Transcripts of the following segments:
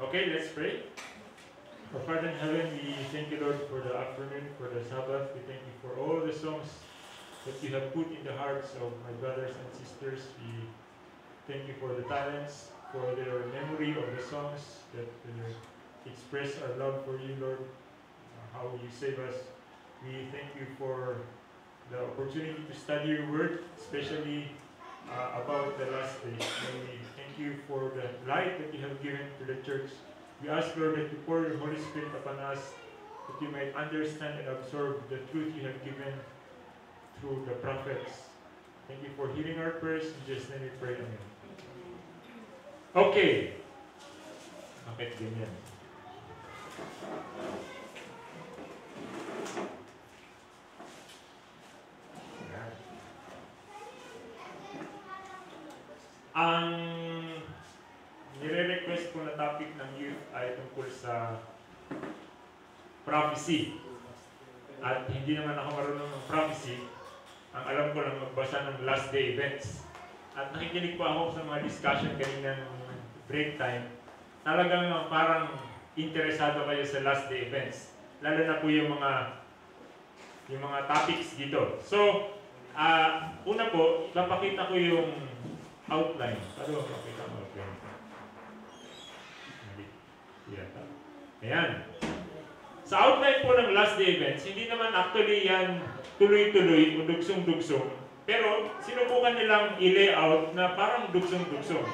Okay, let's pray. Our Father in heaven, we thank you, Lord, for the afternoon, for the Sabbath. We thank you for all the songs that you have put in the hearts of my brothers and sisters. We thank you for the talents, for their memory of the songs that uh, express our love for you, Lord, uh, how you save us. We thank you for the opportunity to study your word, especially uh, about the last day. And we thank you for the light that you have given to the church. We ask, Lord, that you pour your Holy Spirit upon us, that you might understand and absorb the truth you have given through the prophets. Thank you for hearing our prayers. In Jesus' name we pray. Amen. Okay. Bakit ganyan? Yan. Ang nire-request ko na topic ng youth ay tungkol sa prophecy. At hindi naman ako marunong ng prophecy. Ang alam ko lang magbasa ng last day events. At nakikinig po ako sa mga discussion kanina ng break time. Talagang parang interesado kayo sa last day events. Lalo na po yung mga yung mga topics dito. So, ah una po, ipapakita ko yung outline. Ano ba pakita mo outline? Mali. Yata. Ayan. Sa outline po ng last day events, hindi naman actually yan tuloy-tuloy o dugsong-dugsong. Pero sinubukan nilang i-layout na parang dugsong-dugsong.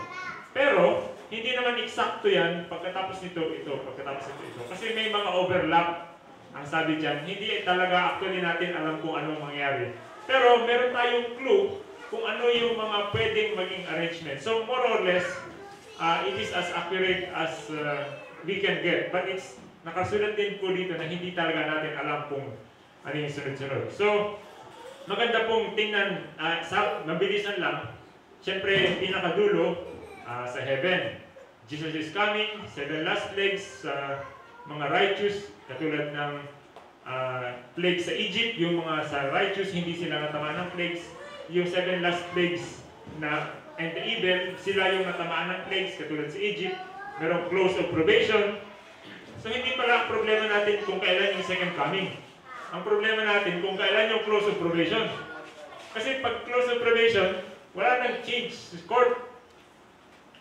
Pero hindi naman eksakto yan pagkatapos nito, ito, pagkatapos nito, ito. Kasi may mga overlap ang sabi dyan. Hindi talaga actually natin alam kung anong mangyari. Pero meron tayong clue kung ano yung mga pwedeng maging arrangement. So more or less, uh, it is as accurate as uh, we can get. But it's nakasulat din po dito na hindi talaga natin alam kung ano yung sunod-sunod. So, maganda pong tingnan, uh, sa, mabilisan lang, Siyempre, pinakadulo uh, sa heaven. Jesus is coming, seven last plagues sa mga righteous, katulad ng uh, plague sa Egypt, yung mga sa righteous, hindi sila natamaan ng plagues. Yung seven last plagues na and the evil, sila yung natamaan ng plagues, katulad sa Egypt. Merong close of probation, So hindi pala ang problema natin kung kailan yung second coming. Ang problema natin kung kailan yung close of probation. Kasi pag close of probation, wala nang change sa court.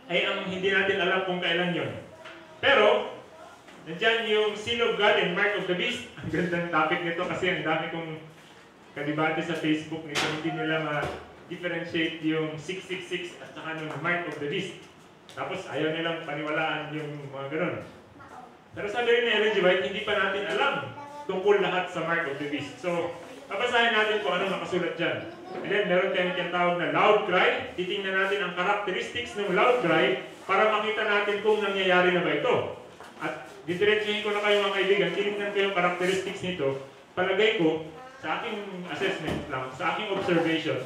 Ay ang hindi natin alam kung kailan yon. Pero, nandyan yung Seal of God and Mark of the Beast. Ang gandang topic nito kasi ang dami kong kadibate sa Facebook nito. Hindi nila ma-differentiate yung 666 at saka yung Mark of the Beast. Tapos ayaw nilang paniwalaan yung mga ganun. Pero sabi rin ni Ellen G. White, hindi pa natin alam tungkol lahat sa Mark of the Beast. So, babasahin natin kung ano nakasulat dyan. And then, meron tayong tinatawag na loud cry. Titingnan natin ang characteristics ng loud cry para makita natin kung nangyayari na ba ito. At didiretsuhin ko na kayo mga kaibigan, tinignan ko yung characteristics nito. Palagay ko, sa aking assessment lang, sa aking observation,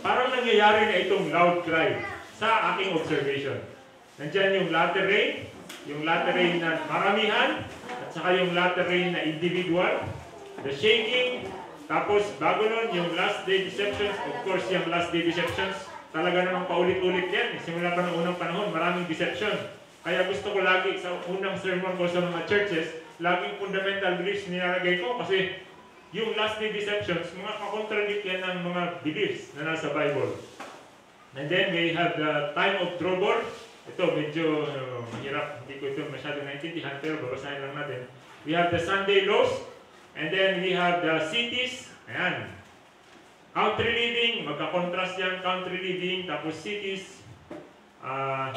parang nangyayari na itong loud cry sa aking observation. Nandyan yung latter rain, yung latter rain na maramihan, at saka yung latter rain na individual, the shaking, tapos bago nun, yung last day deceptions, of course yung last day deceptions, talaga namang paulit-ulit yan. Simula pa ng unang panahon, maraming deception. Kaya gusto ko lagi sa unang sermon ko sa mga churches, laging fundamental beliefs nilalagay ko kasi yung last day deceptions, mga kakontradict yan ng mga beliefs na nasa Bible. And then we have the time of trouble, ito, medyo uh, mahirap. Hindi ko ito masyado naintindihan, pero babasahin lang natin. We have the Sunday laws, and then we have the cities. Ayan. Country living, magka-contrast yan, country living, tapos cities. Uh,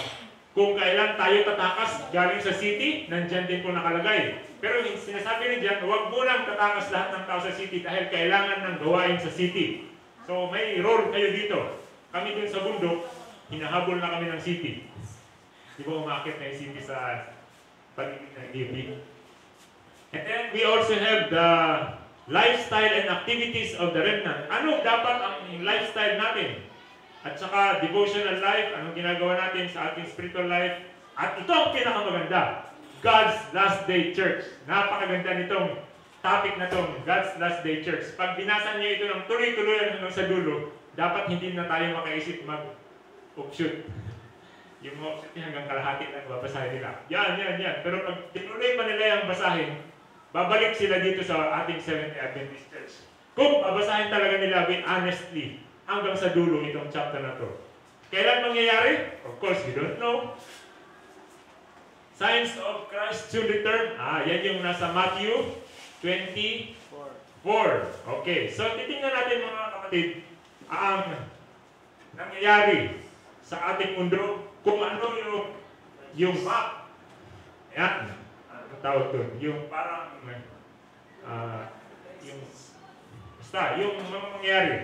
kung kailan tayo tatakas galing sa city, nandyan din po nakalagay. Pero sinasabi rin dyan, huwag mo nang tatakas lahat ng tao sa city dahil kailangan ng gawain sa city. So may role kayo dito. Kami dun sa bundok, hinahabol na kami ng city. Di ba umakit na yung city sa pagiging ng DB? And then we also have the lifestyle and activities of the remnant. Ano dapat ang lifestyle natin? At saka devotional life, anong ginagawa natin sa ating spiritual life? At ito ang pinakamaganda, God's Last Day Church. Napakaganda nitong topic na itong God's Last Day Church. Pag binasa niyo ito ng tuloy-tuloy hanggang sa dulo, dapat hindi na tayo makaisip mag-shoot. Yung mga hanggang kalahati lang babasahin nila. Yan, yan, yan. Pero pag tinuloy pa nila yung basahin, babalik sila dito sa ating Seventh Adventist Church. Kung babasahin talaga nila honestly hanggang sa dulo itong chapter na to. Kailan mangyayari? Of course, we don't know. Signs of Christ to return. Ah, yan yung nasa Matthew 24. Okay, so titingnan natin mga kapatid ang nangyayari sa ating mundo kung ano yung yung map. Yan. Ano tawag doon? Yung parang uh, yung basta, yung mga mangyayari.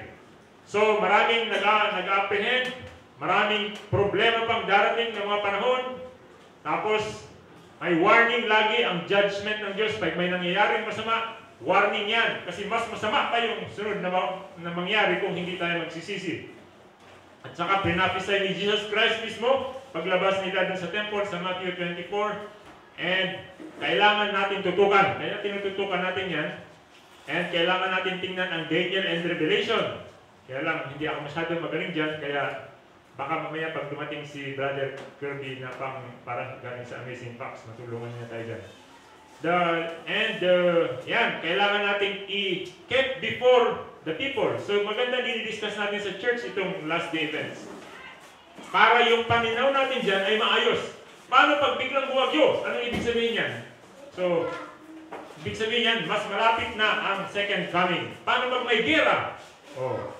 So, maraming nag-apprehend, maraming problema pang darating ng mga panahon. Tapos, may warning lagi ang judgment ng Diyos. Pag may nangyayaring masama, warning yan. Kasi mas masama pa yung sunod na, na mangyari kung hindi tayo magsisisi. At saka pinapisay ni Jesus Christ mismo, paglabas nila dun sa temple sa Matthew 24, and kailangan natin tutukan. Kaya tinututukan natin yan. And kailangan natin tingnan ang Daniel and Revelation. Kaya lang, hindi ako masyado magaling dyan, kaya baka mamaya pag dumating si Brother Kirby na pang para galing sa Amazing Fox, matulungan niya tayo dyan. The, and uh, yan, kailangan natin i-keep before the people. So maganda dinidiscuss natin sa church itong last day events. Para yung paninaw natin dyan ay maayos. Paano pag biglang buwagyo? Anong ibig sabihin yan? So, ibig sabihin yan, mas malapit na ang second coming. Paano pag may gera? Oh.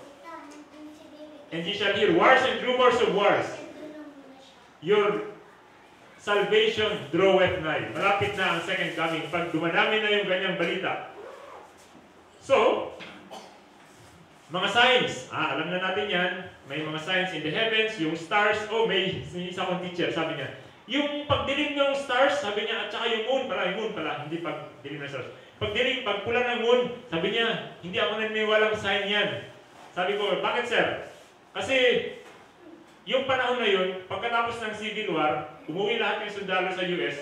And you shall hear wars and rumors of wars. Your salvation draweth nigh. Malapit na ang second coming. Pag dumadami na yung ganyang balita. So, mga signs, ah, alam na natin yan, may mga signs in the heavens, yung stars, oh, may isa kong teacher, sabi niya, yung pagdilim ng stars, sabi niya, at saka yung moon pala, yung moon pala, hindi pagdilim ng stars. Pagdilim, pagpula ng moon, sabi niya, hindi ako naniniwalang sign yan. Sabi ko, bakit sir? Kasi, yung panahon na yun, pagkatapos ng Civil War, umuwi lahat yung sundalo sa US,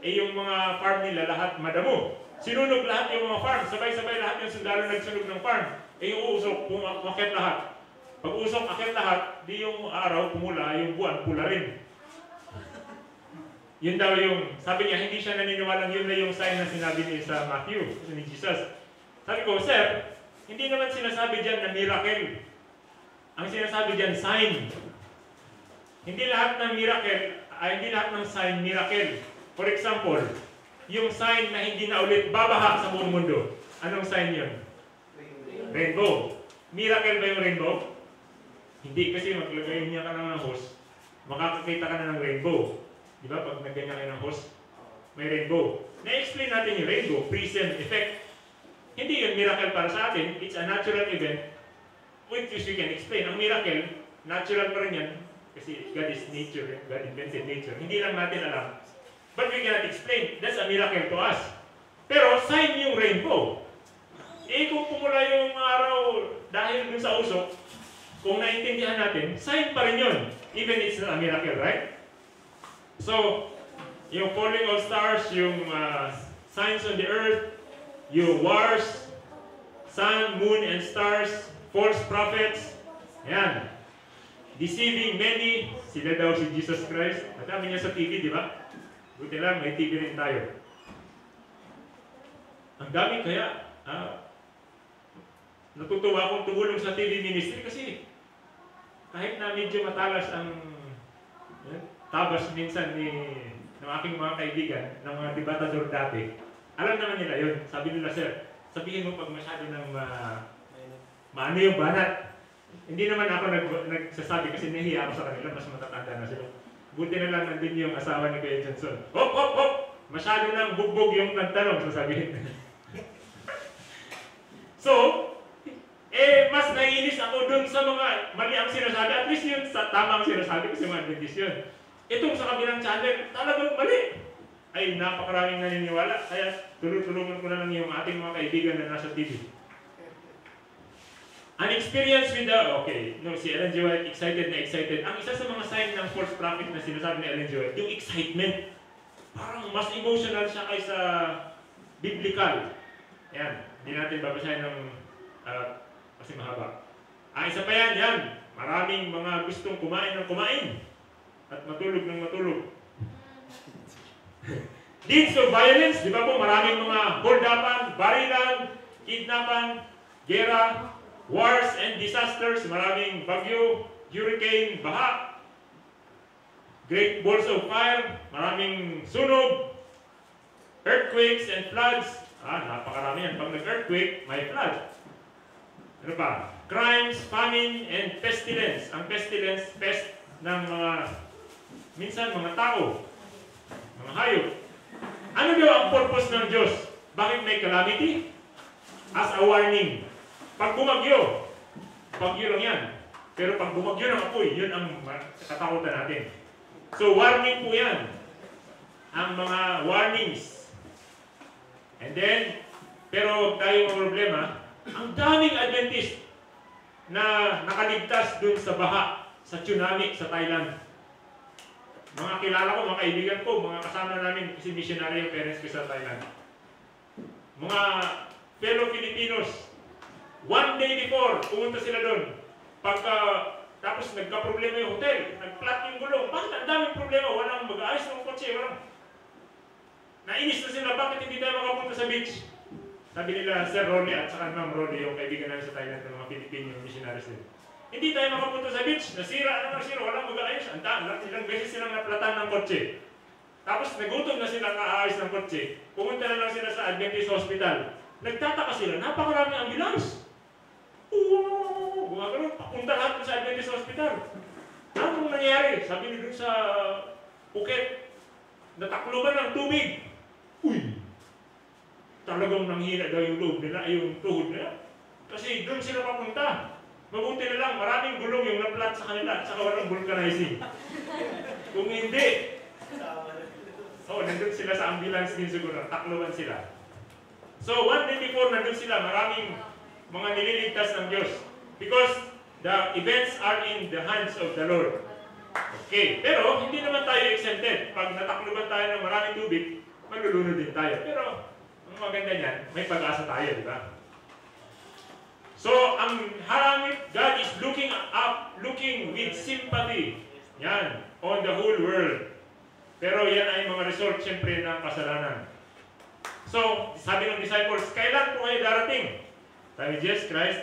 eh yung mga farm nila lahat madamo. Sinunog lahat yung mga farm, sabay-sabay lahat yung sundalo nagsunog ng farm eh yung usok, umakit lahat. Pag usok, akit lahat, di yung araw pumula, yung buwan pula rin. Yun daw yung, sabi niya, hindi siya naniniwalang yun na yung sign na sinabi niya sa Matthew, ni Jesus. Sabi ko, Sir, hindi naman sinasabi dyan na miracle. Ang sinasabi dyan, sign. Hindi lahat ng miracle, ay hindi lahat ng sign miracle. For example, yung sign na hindi na ulit babaha sa buong mundo. Anong sign yun? Rainbow. Miracle ba yung rainbow? Hindi kasi maglagay niya ka ng hose, makakakita ka na ng rainbow. Di ba? Pag nagganyan kayo ng hose, may rainbow. Na-explain natin yung rainbow, prism effect. Hindi yun miracle para sa atin. It's a natural event which we can explain. Ang miracle, natural pa rin yan kasi God is nature, God invented nature. Hindi lang natin alam. But we cannot explain. That's a miracle to us. Pero sign yung rainbow. Eh kung pumula yung araw dahil dun sa usok, kung naintindihan natin, sign pa rin yun. Even it's a miracle, right? So, yung falling of stars, yung uh, signs on the earth, yung wars, sun, moon, and stars, false prophets, yan. Deceiving many, sila daw si Jesus Christ. Madami niya sa TV, di ba? Buti lang, may TV rin tayo. Ang dami kaya, ah, natutuwa akong tumulong sa TV ministry kasi kahit na medyo matalas ang eh, tabas minsan ni ng aking mga kaibigan, ng mga debatador dati, alam naman nila yun. Sabi nila, sir, sabihin mo pag masyado ng uh, maano yung banat. Hindi naman ako nag, nagsasabi kasi nahiya ako sa kanila, mas matatanda na sila. Buti na lang nandun yung asawa ni Kuya Johnson. Hop, hop, hop! Masyado nang bugbog yung nagtanong, sasabihin. so, eh, mas naiinis ako dun sa mga mali ang sinasabi. At least yun, sa tama ang sinasabi kasi mga Adventist yun. Itong sa kabilang channel, talagang mali. Ay, napakaraming naniniwala. Kaya, tulong-tulungan ko na lang yung ating mga kaibigan na nasa TV. An experience with the, okay, no, si Ellen G. White, excited na excited. Ang isa sa mga sign ng false prophet na sinasabi ni Ellen G. White, yung excitement. Parang mas emotional siya kaysa biblical. Yan, hindi natin babasahin ng uh, kasi mahaba. Ah, isa pa yan, yan. Maraming mga gustong kumain ng kumain. at matulog ng matulog. Deeds of violence, di ba po maraming mga hold-upan, barilan, kidnapan, gera, wars and disasters, maraming bagyo, hurricane, baha, great balls of fire, maraming sunog, earthquakes and floods. Ah, napakarami yan. Pag nag-earthquake, may flood. Ano pa? Crimes, famine, and pestilence. Ang pestilence, pest ng mga, minsan mga tao, mga hayop. Ano daw ang purpose ng Diyos? Bakit may calamity? As a warning. Pag bumagyo, bagyo lang yan. Pero pag bumagyo ng apoy, yun ang katakutan natin. So warning po yan. Ang mga warnings. And then, pero tayo ang problema, ang daming Adventist na nakaligtas dun sa baha, sa tsunami sa Thailand. Mga kilala ko, mga kaibigan ko, mga kasama namin kasi missionary yung parents ko sa Thailand. Mga fellow Filipinos, one day before, pumunta sila doon. Pagka, tapos nagka-problema yung hotel, nag-flat yung gulong. Bakit ang daming problema? Walang mag-aayos ng kotse, walang... Nainis na sila, bakit hindi tayo makapunta sa beach? Sabi nila, Sir Rolly at saka Ma'am Rolly, yung kaibigan namin sa Thailand ng mga Pilipino missionaries din. Hindi tayo makapunta sa beach, nasira na nasira, walang mag-aayos. Ang daan, ilang beses silang naplatan ng kotse. Tapos nagutom na sila kaayos ng kotse. Pumunta na lang sila sa Adventist Hospital. Nagtataka sila, napakaraming ambulance. Oo, gumagano, papunta lahat sa Adventist Hospital. Anong nangyari? Sabi nila sa Phuket, natakluban ng tubig. Uy, talagang nanghina daw yung loob nila, ay yung tuhod nila. Kasi doon sila papunta. Mabuti na lang, maraming gulong yung naplat sa kanila at saka walang vulcanizing. Kung hindi, oh, nandun sila sa ambulance din siguro, takluban sila. So, one day before, nandun sila, maraming mga nililigtas ng Diyos. Because the events are in the hands of the Lord. Okay, pero hindi naman tayo exempted. Pag natakluban tayo ng maraming tubig, malulunod din tayo. Pero, ang maganda niyan, may pag-asa tayo, di ba? So, ang haramit, God is looking up, looking with sympathy. Yan, on the whole world. Pero yan ay mga result, siyempre, ng kasalanan. So, sabi ng disciples, kailan po kayo darating? Sabi Jesus Christ,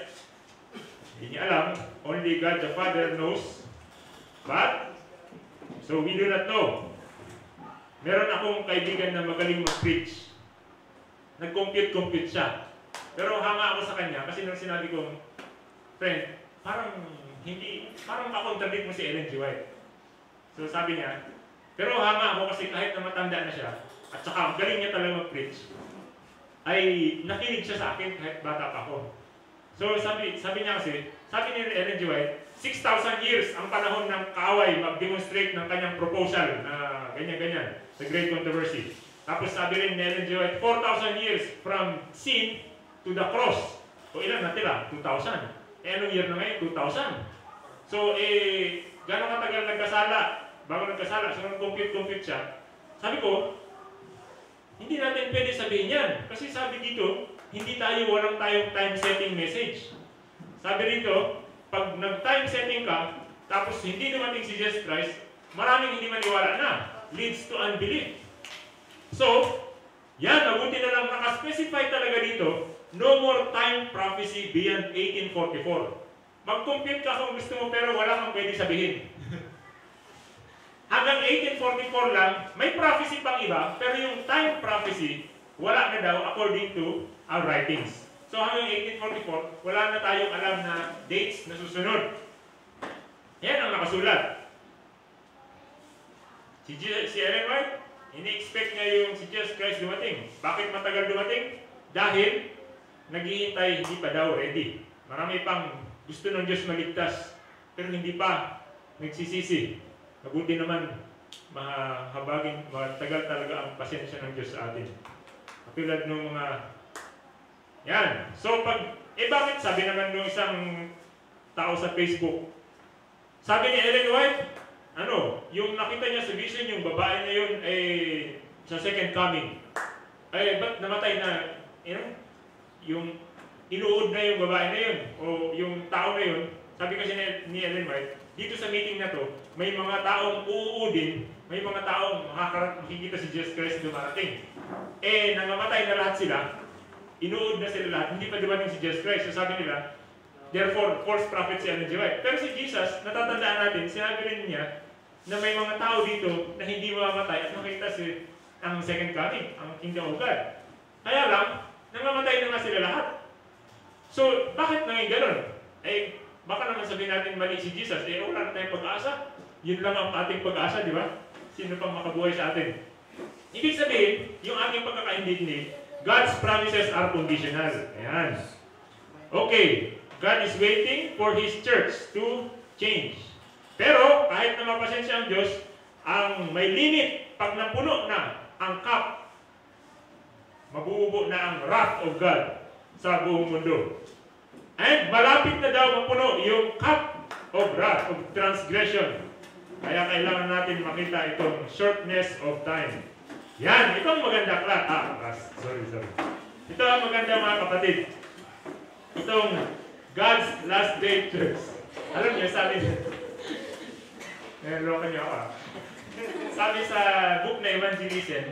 hindi niya alam. Only God the Father knows. But, so we do not know. Meron akong kaibigan na magaling mag-preach. Nag-compute-compute siya. Pero hanga ako sa kanya kasi nung sinabi ko, friend, parang hindi, parang kakontradict mo si Ellen G. White. So sabi niya, pero hanga ako kasi kahit na matanda na siya, at saka ang galing niya talaga mag-preach, ay nakinig siya sa akin kahit bata pa ako. So sabi, sabi niya kasi, sabi ni Ellen G. White, 6,000 years ang panahon ng kaaway mag-demonstrate ng kanyang proposal na ganyan-ganyan, the Great Controversy. Tapos sabi rin G. White, 4,000 years from sin to the cross. O ilan natira? 2,000. Eh anong year na ngayon? 2,000. So eh, gano'ng katagal nagkasala? Bago nagkasala, so nung compute-compute siya, sabi ko, hindi natin pwede sabihin yan. Kasi sabi dito, hindi tayo, walang tayong time setting message. Sabi dito, pag nag-time setting ka, tapos hindi dumating si Jesus Christ, maraming hindi maniwala na. Leads to unbelief. So, yan, mabuti na lang nakaspecify talaga dito, no more time prophecy beyond 1844. Mag-compute ka kung gusto mo pero wala kang pwede sabihin. Hanggang 1844 lang, may prophecy pang iba, pero yung time prophecy, wala na daw according to our writings. So hanggang 1844, wala na tayong alam na dates na susunod. Yan ang nakasulat. Si, G- si Ellen White, ini-expect niya yung si Jesus Christ dumating. Bakit matagal dumating? Dahil naghihintay, hindi pa daw ready. Marami pang gusto ng Diyos maligtas, pero hindi pa nagsisisi. Mabuti naman, mahabagin, matagal talaga ang pasensya ng Diyos sa atin. Katulad ng mga, yan. So pag, eh bakit sabi naman ng isang tao sa Facebook, sabi ni Ellen White, ano, yung nakita niya sa vision, yung babae na yun, eh, sa second coming. Ay, ba't namatay na, you know, yung inuod na yung babae na yun, o yung tao na yun, sabi kasi ni, ni Ellen White, dito sa meeting na to, may mga taong uuudin, din, may mga taong makakarat, makikita si Jesus Christ dumarating. Eh, nangamatay na lahat sila, inuud na sila lahat, hindi pa dumating si Jesus Christ. So sabi nila, therefore, false prophet si Ellen G. White. Pero si Jesus, natatandaan natin, sinabi rin niya, na may mga tao dito na hindi mamamatay at makita si ang second coming, ang kingdom of God. Kaya lang, nangamatay na nga sila lahat. So, bakit nanging ganun? Eh, baka naman sabihin natin mali si Jesus, eh wala na tayong pag-asa. Yun lang ang ating pag-asa, di ba? Sino pang makabuhay sa atin? Ibig sabihin, yung ating pagkakaintindi, God's promises are conditional. Ayan. Okay, God is waiting for His church to change. Pero, kahit na mapasensya ang Diyos, ang may limit, pag napuno na ang cup, mabubuo na ang wrath of God sa buong mundo. And malapit na daw mapuno yung cup of wrath, of transgression. Kaya kailangan natin makita itong shortness of time. Yan, ito ang maganda class. Ah. Sorry, sorry. Ito ang maganda mga kapatid. Itong God's Last Day Church. Alam niyo, sabi niya, Naloko niyo ako. ah. Sabi sa book na Evangelism,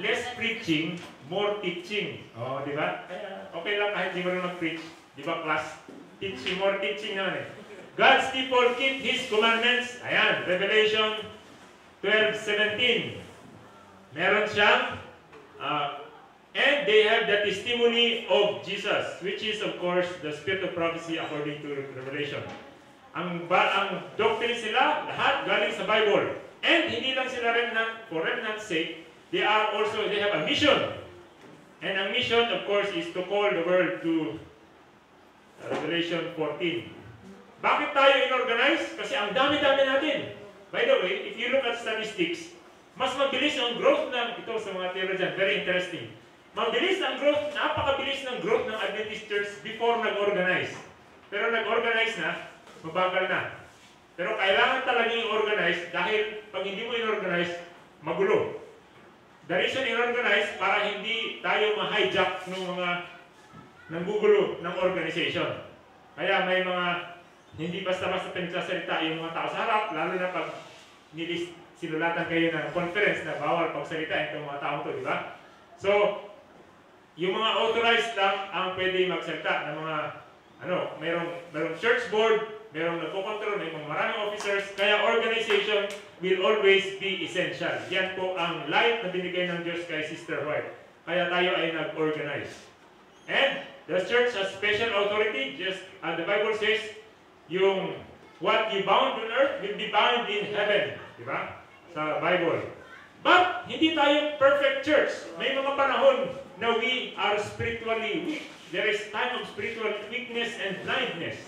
less preaching, more teaching. Oh, di ba? Kaya okay lang kahit di mo mag-preach. Di ba, class? Teaching, more teaching naman eh. God's people keep His commandments. Ayan, Revelation 12:17. Meron siyang, uh, and they have the testimony of Jesus, which is of course the spirit of prophecy according to Revelation. Ang, ba, ang doctrine sila, lahat galing sa Bible. And hindi lang sila remnant, for remnant's sake, they are also, they have a mission. And ang mission, of course, is to call the world to Revelation 14. Bakit tayo inorganize? Kasi ang dami-dami natin. By the way, if you look at statistics, mas mabilis ang growth ng, ito sa mga tira dyan, very interesting. Mabilis ang growth, napakabilis ng growth ng Adventist Church before nag-organize. Pero nag-organize na, mabagal na. Pero kailangan talaga i-organize dahil pag hindi mo i-organize, magulo. The reason i-organize para hindi tayo ma-hijack ng mga nanggugulo ng organization. Kaya may mga hindi basta-basta pinagsasalita yung mga tao sa harap, lalo na pag nilis, sinulatan kayo ng conference na bawal pagsalita itong mga tao to, di ba? So, yung mga authorized lang ang pwede magsalita ng mga ano, mayroong, mayroong church board, mayroong nagkocontrol, may mga maraming officers, kaya organization will always be essential. Yan po ang light na binigay ng Diyos kay Sister White. Kaya tayo ay nag-organize. And the church has special authority, just as the Bible says, yung what you bound on earth will be bound in heaven. Di ba? Sa Bible. But, hindi tayo perfect church. May mga panahon na we are spiritually weak. There is time of spiritual weakness and blindness.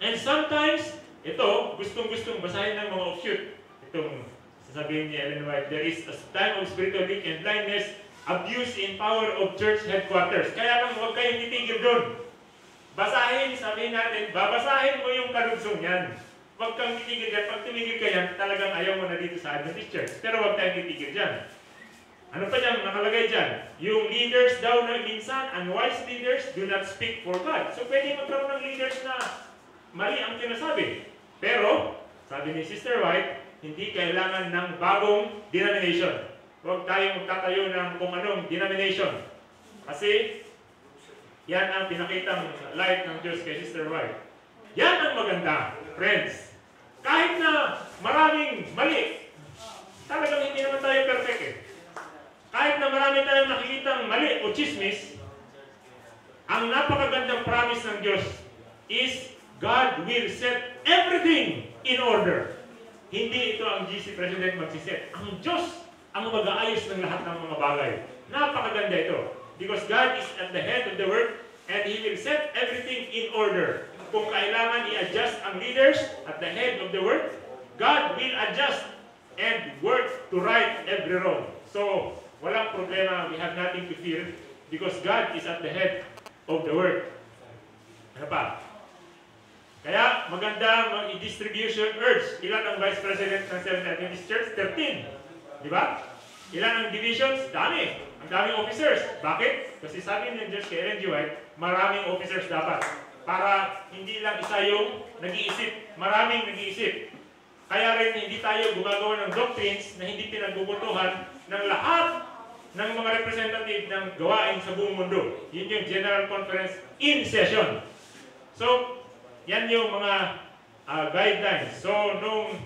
And sometimes, ito, gustong-gustong basahin ng mga offshoot. Itong sasabihin ni Ellen White, there is a time of spiritual weak and blindness, abuse in power of church headquarters. Kaya lang huwag kayong titigil doon. Basahin, sabihin natin, babasahin mo yung kalugsong yan. Huwag kang titigil dyan. Pag tumigil ka yan, talagang ayaw mo na dito sa Adventist Church. Pero huwag tayong titigil dyan. Ano pa dyan nakalagay dyan? Yung leaders daw na minsan, unwise leaders, do not speak for God. So pwede magkaroon ng leaders na mali ang sinasabi. Pero, sabi ni Sister White, hindi kailangan ng bagong denomination. Huwag tayong magtatayo ng kung anong denomination. Kasi, yan ang pinakitang light ng Diyos kay Sister White. Yan ang maganda, friends. Kahit na maraming mali, talagang hindi naman tayo perfect eh. Kahit na marami tayong nakikitang mali o chismis, ang napakagandang promise ng Diyos is God will set everything in order. Hindi ito ang GC President magsiset. Ang Diyos ang mag-aayos ng lahat ng mga bagay. Napakaganda ito. Because God is at the head of the work and He will set everything in order. Kung kailangan i-adjust ang leaders at the head of the work, God will adjust and work to right every wrong. So, walang problema. We have nothing to fear because God is at the head of the work. Ano pa? Kaya maganda mag-distribution urge. Ilan ang Vice President ng Seventh Adventist Church? 13. Di ba? Ilan ang divisions? Dami. Ang daming officers. Bakit? Kasi sabi ng Diyos kay Ellen G. White, maraming officers dapat. para hindi lang isa yung nag-iisip, maraming nag-iisip. Kaya rin hindi tayo gumagawa ng doctrines na hindi pinagbubutuhan ng lahat ng mga representative ng gawain sa buong mundo. Yun yung General Conference in session. So, yan yung mga uh, guidelines. So, nung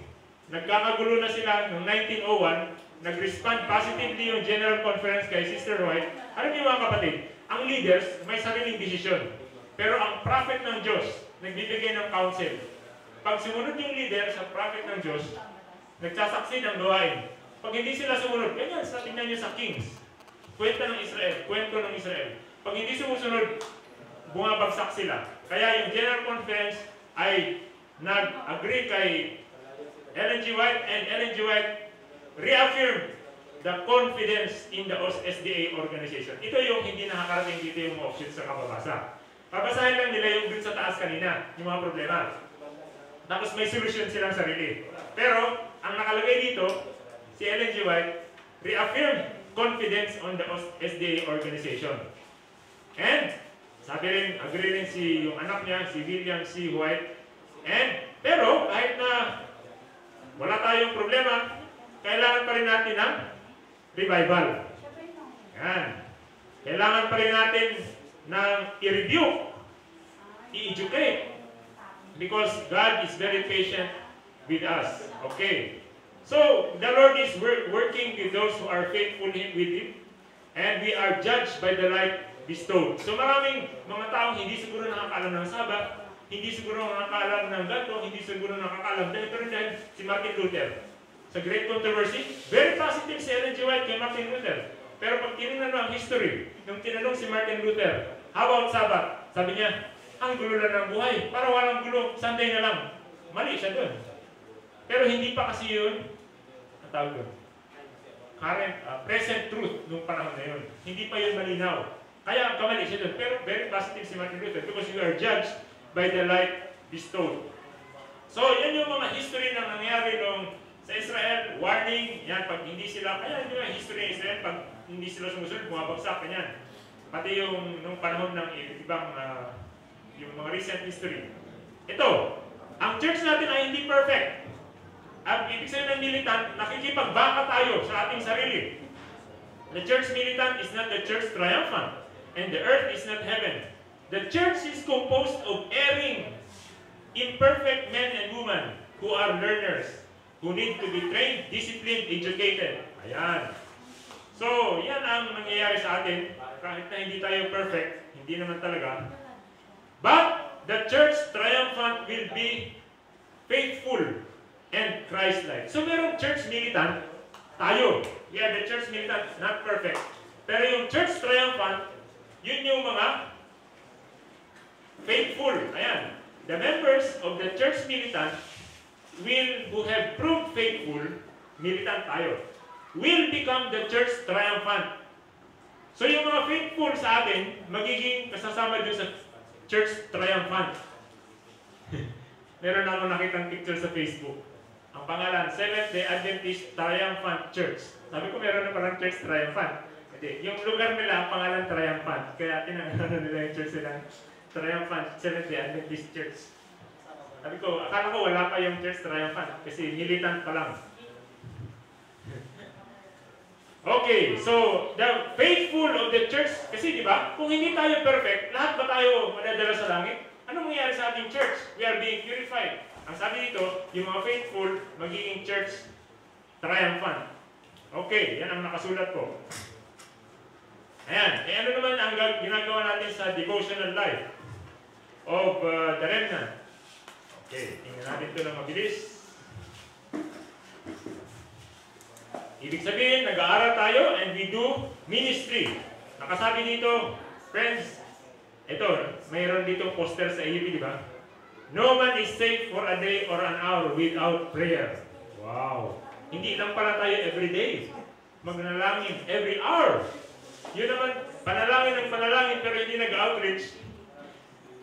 nagkakagulo na sila noong 1901, nag-respond positively yung General Conference kay Sister Roy. Alam niyo mga kapatid, ang leaders may sariling desisyon. Pero ang prophet ng Diyos, nagbibigay ng counsel. Pag sumunod yung leader sa prophet ng Diyos, nagsasaksi ng gawain. Pag hindi sila sumunod, ganyan, sa tingnan niyo sa Kings. Kwento ng Israel, kwento ng Israel. Pag hindi sumusunod, bumabagsak sila. Kaya yung General Conference ay nag-agree kay Ellen. White and Ellen. White reaffirmed the confidence in the SDA organization. Ito yung hindi nakakarating dito yung options sa kababasa. Babasahin lang nila yung dun sa taas kanina, yung mga problema. Tapos may solution silang sarili. Pero, ang nakalagay dito, si Ellen. White, reaffirm confidence on the SDA organization. And, sabi rin, agree rin si yung anak niya, si William C. White. And, pero, kahit na wala tayong problema, kailangan pa rin natin ng revival. Yan. Kailangan pa rin natin na i-review, i-educate. Because God is very patient with us. Okay. So, the Lord is working with those who are faithful with Him. And we are judged by the light bestowed. So, maraming mga taong hindi siguro nakakaalam ng Sabat, hindi siguro nakakaalam ng ganto, hindi siguro nakakaalam. Dahil pero dahil si Martin Luther. Sa Great Controversy, very positive si Ellen G. White kay Martin Luther. Pero pag tinignan ang history, nung tinanong si Martin Luther, How about Sabbath? Sabi niya, ang gulo lang ng buhay. Para walang gulo, Sunday na lang. Mali siya doon. Pero hindi pa kasi yun, ang tawag doon, current, uh, present truth nung panahon na yun. Hindi pa yun malinaw. Kaya kamali siya doon. Pero very positive si Martin Luther because you are judged by the light bestowed. So, yan yung mga history na nangyari nung sa Israel, warning, yan, pag hindi sila, kaya yun yung history ng Israel, pag hindi sila sumusunod, bumabagsak, kanyan. Pati yung nung panahon ng ibang uh, yung mga recent history. Ito, ang church natin ay hindi perfect. Ang ibig sabihin ng militant, nakikipagbaka tayo sa ating sarili. The church militant is not the church triumphant, and the earth is not heaven. The church is composed of erring, imperfect men and women who are learners, who need to be trained, disciplined, educated. Ayan. So, yan ang nangyayari sa atin kahit na hindi tayo perfect, hindi naman talaga. But the church triumphant will be faithful and Christ-like. So merong church militant, tayo. We are the church militant, not perfect. Pero yung church triumphant, yun yung mga faithful. Ayan. The members of the church militant will, who have proved faithful, militant tayo, will become the church triumphant. So yung mga faithful sa atin, magiging kasasama dun sa church triumphant. Meron ako nakitang picture sa Facebook. Ang pangalan, Seventh-day Adventist Triumphant Church. Sabi ko, meron na palang church triumphant. Hindi. Yung lugar nila, ang pangalan triumphant. Kaya tinangalan nila yung church nila, triumphant Seventh-day Adventist Church. Sabi ko, akala ko wala pa yung church triumphant kasi militant pa lang. Okay, so the faithful of the church, kasi di ba, kung hindi tayo perfect, lahat ba tayo madadala sa langit? Ano mangyayari sa ating church? We are being purified. Ang sabi dito, yung mga faithful, magiging church triumphant. Okay, yan ang nakasulat ko. Ayan, eh ano naman ang ginagawa natin sa devotional life of uh, the remnant? Okay, tingnan natin ito ng mabilis. Ibig sabihin, nag-aaral tayo and we do ministry. Nakasabi dito, friends, ito, mayroon dito poster sa AUP, di ba? No man is safe for a day or an hour without prayer. Wow! Hindi lang pala tayo every day. Magnalangin every hour. Yun naman, panalangin ng panalangin pero hindi nag-outreach.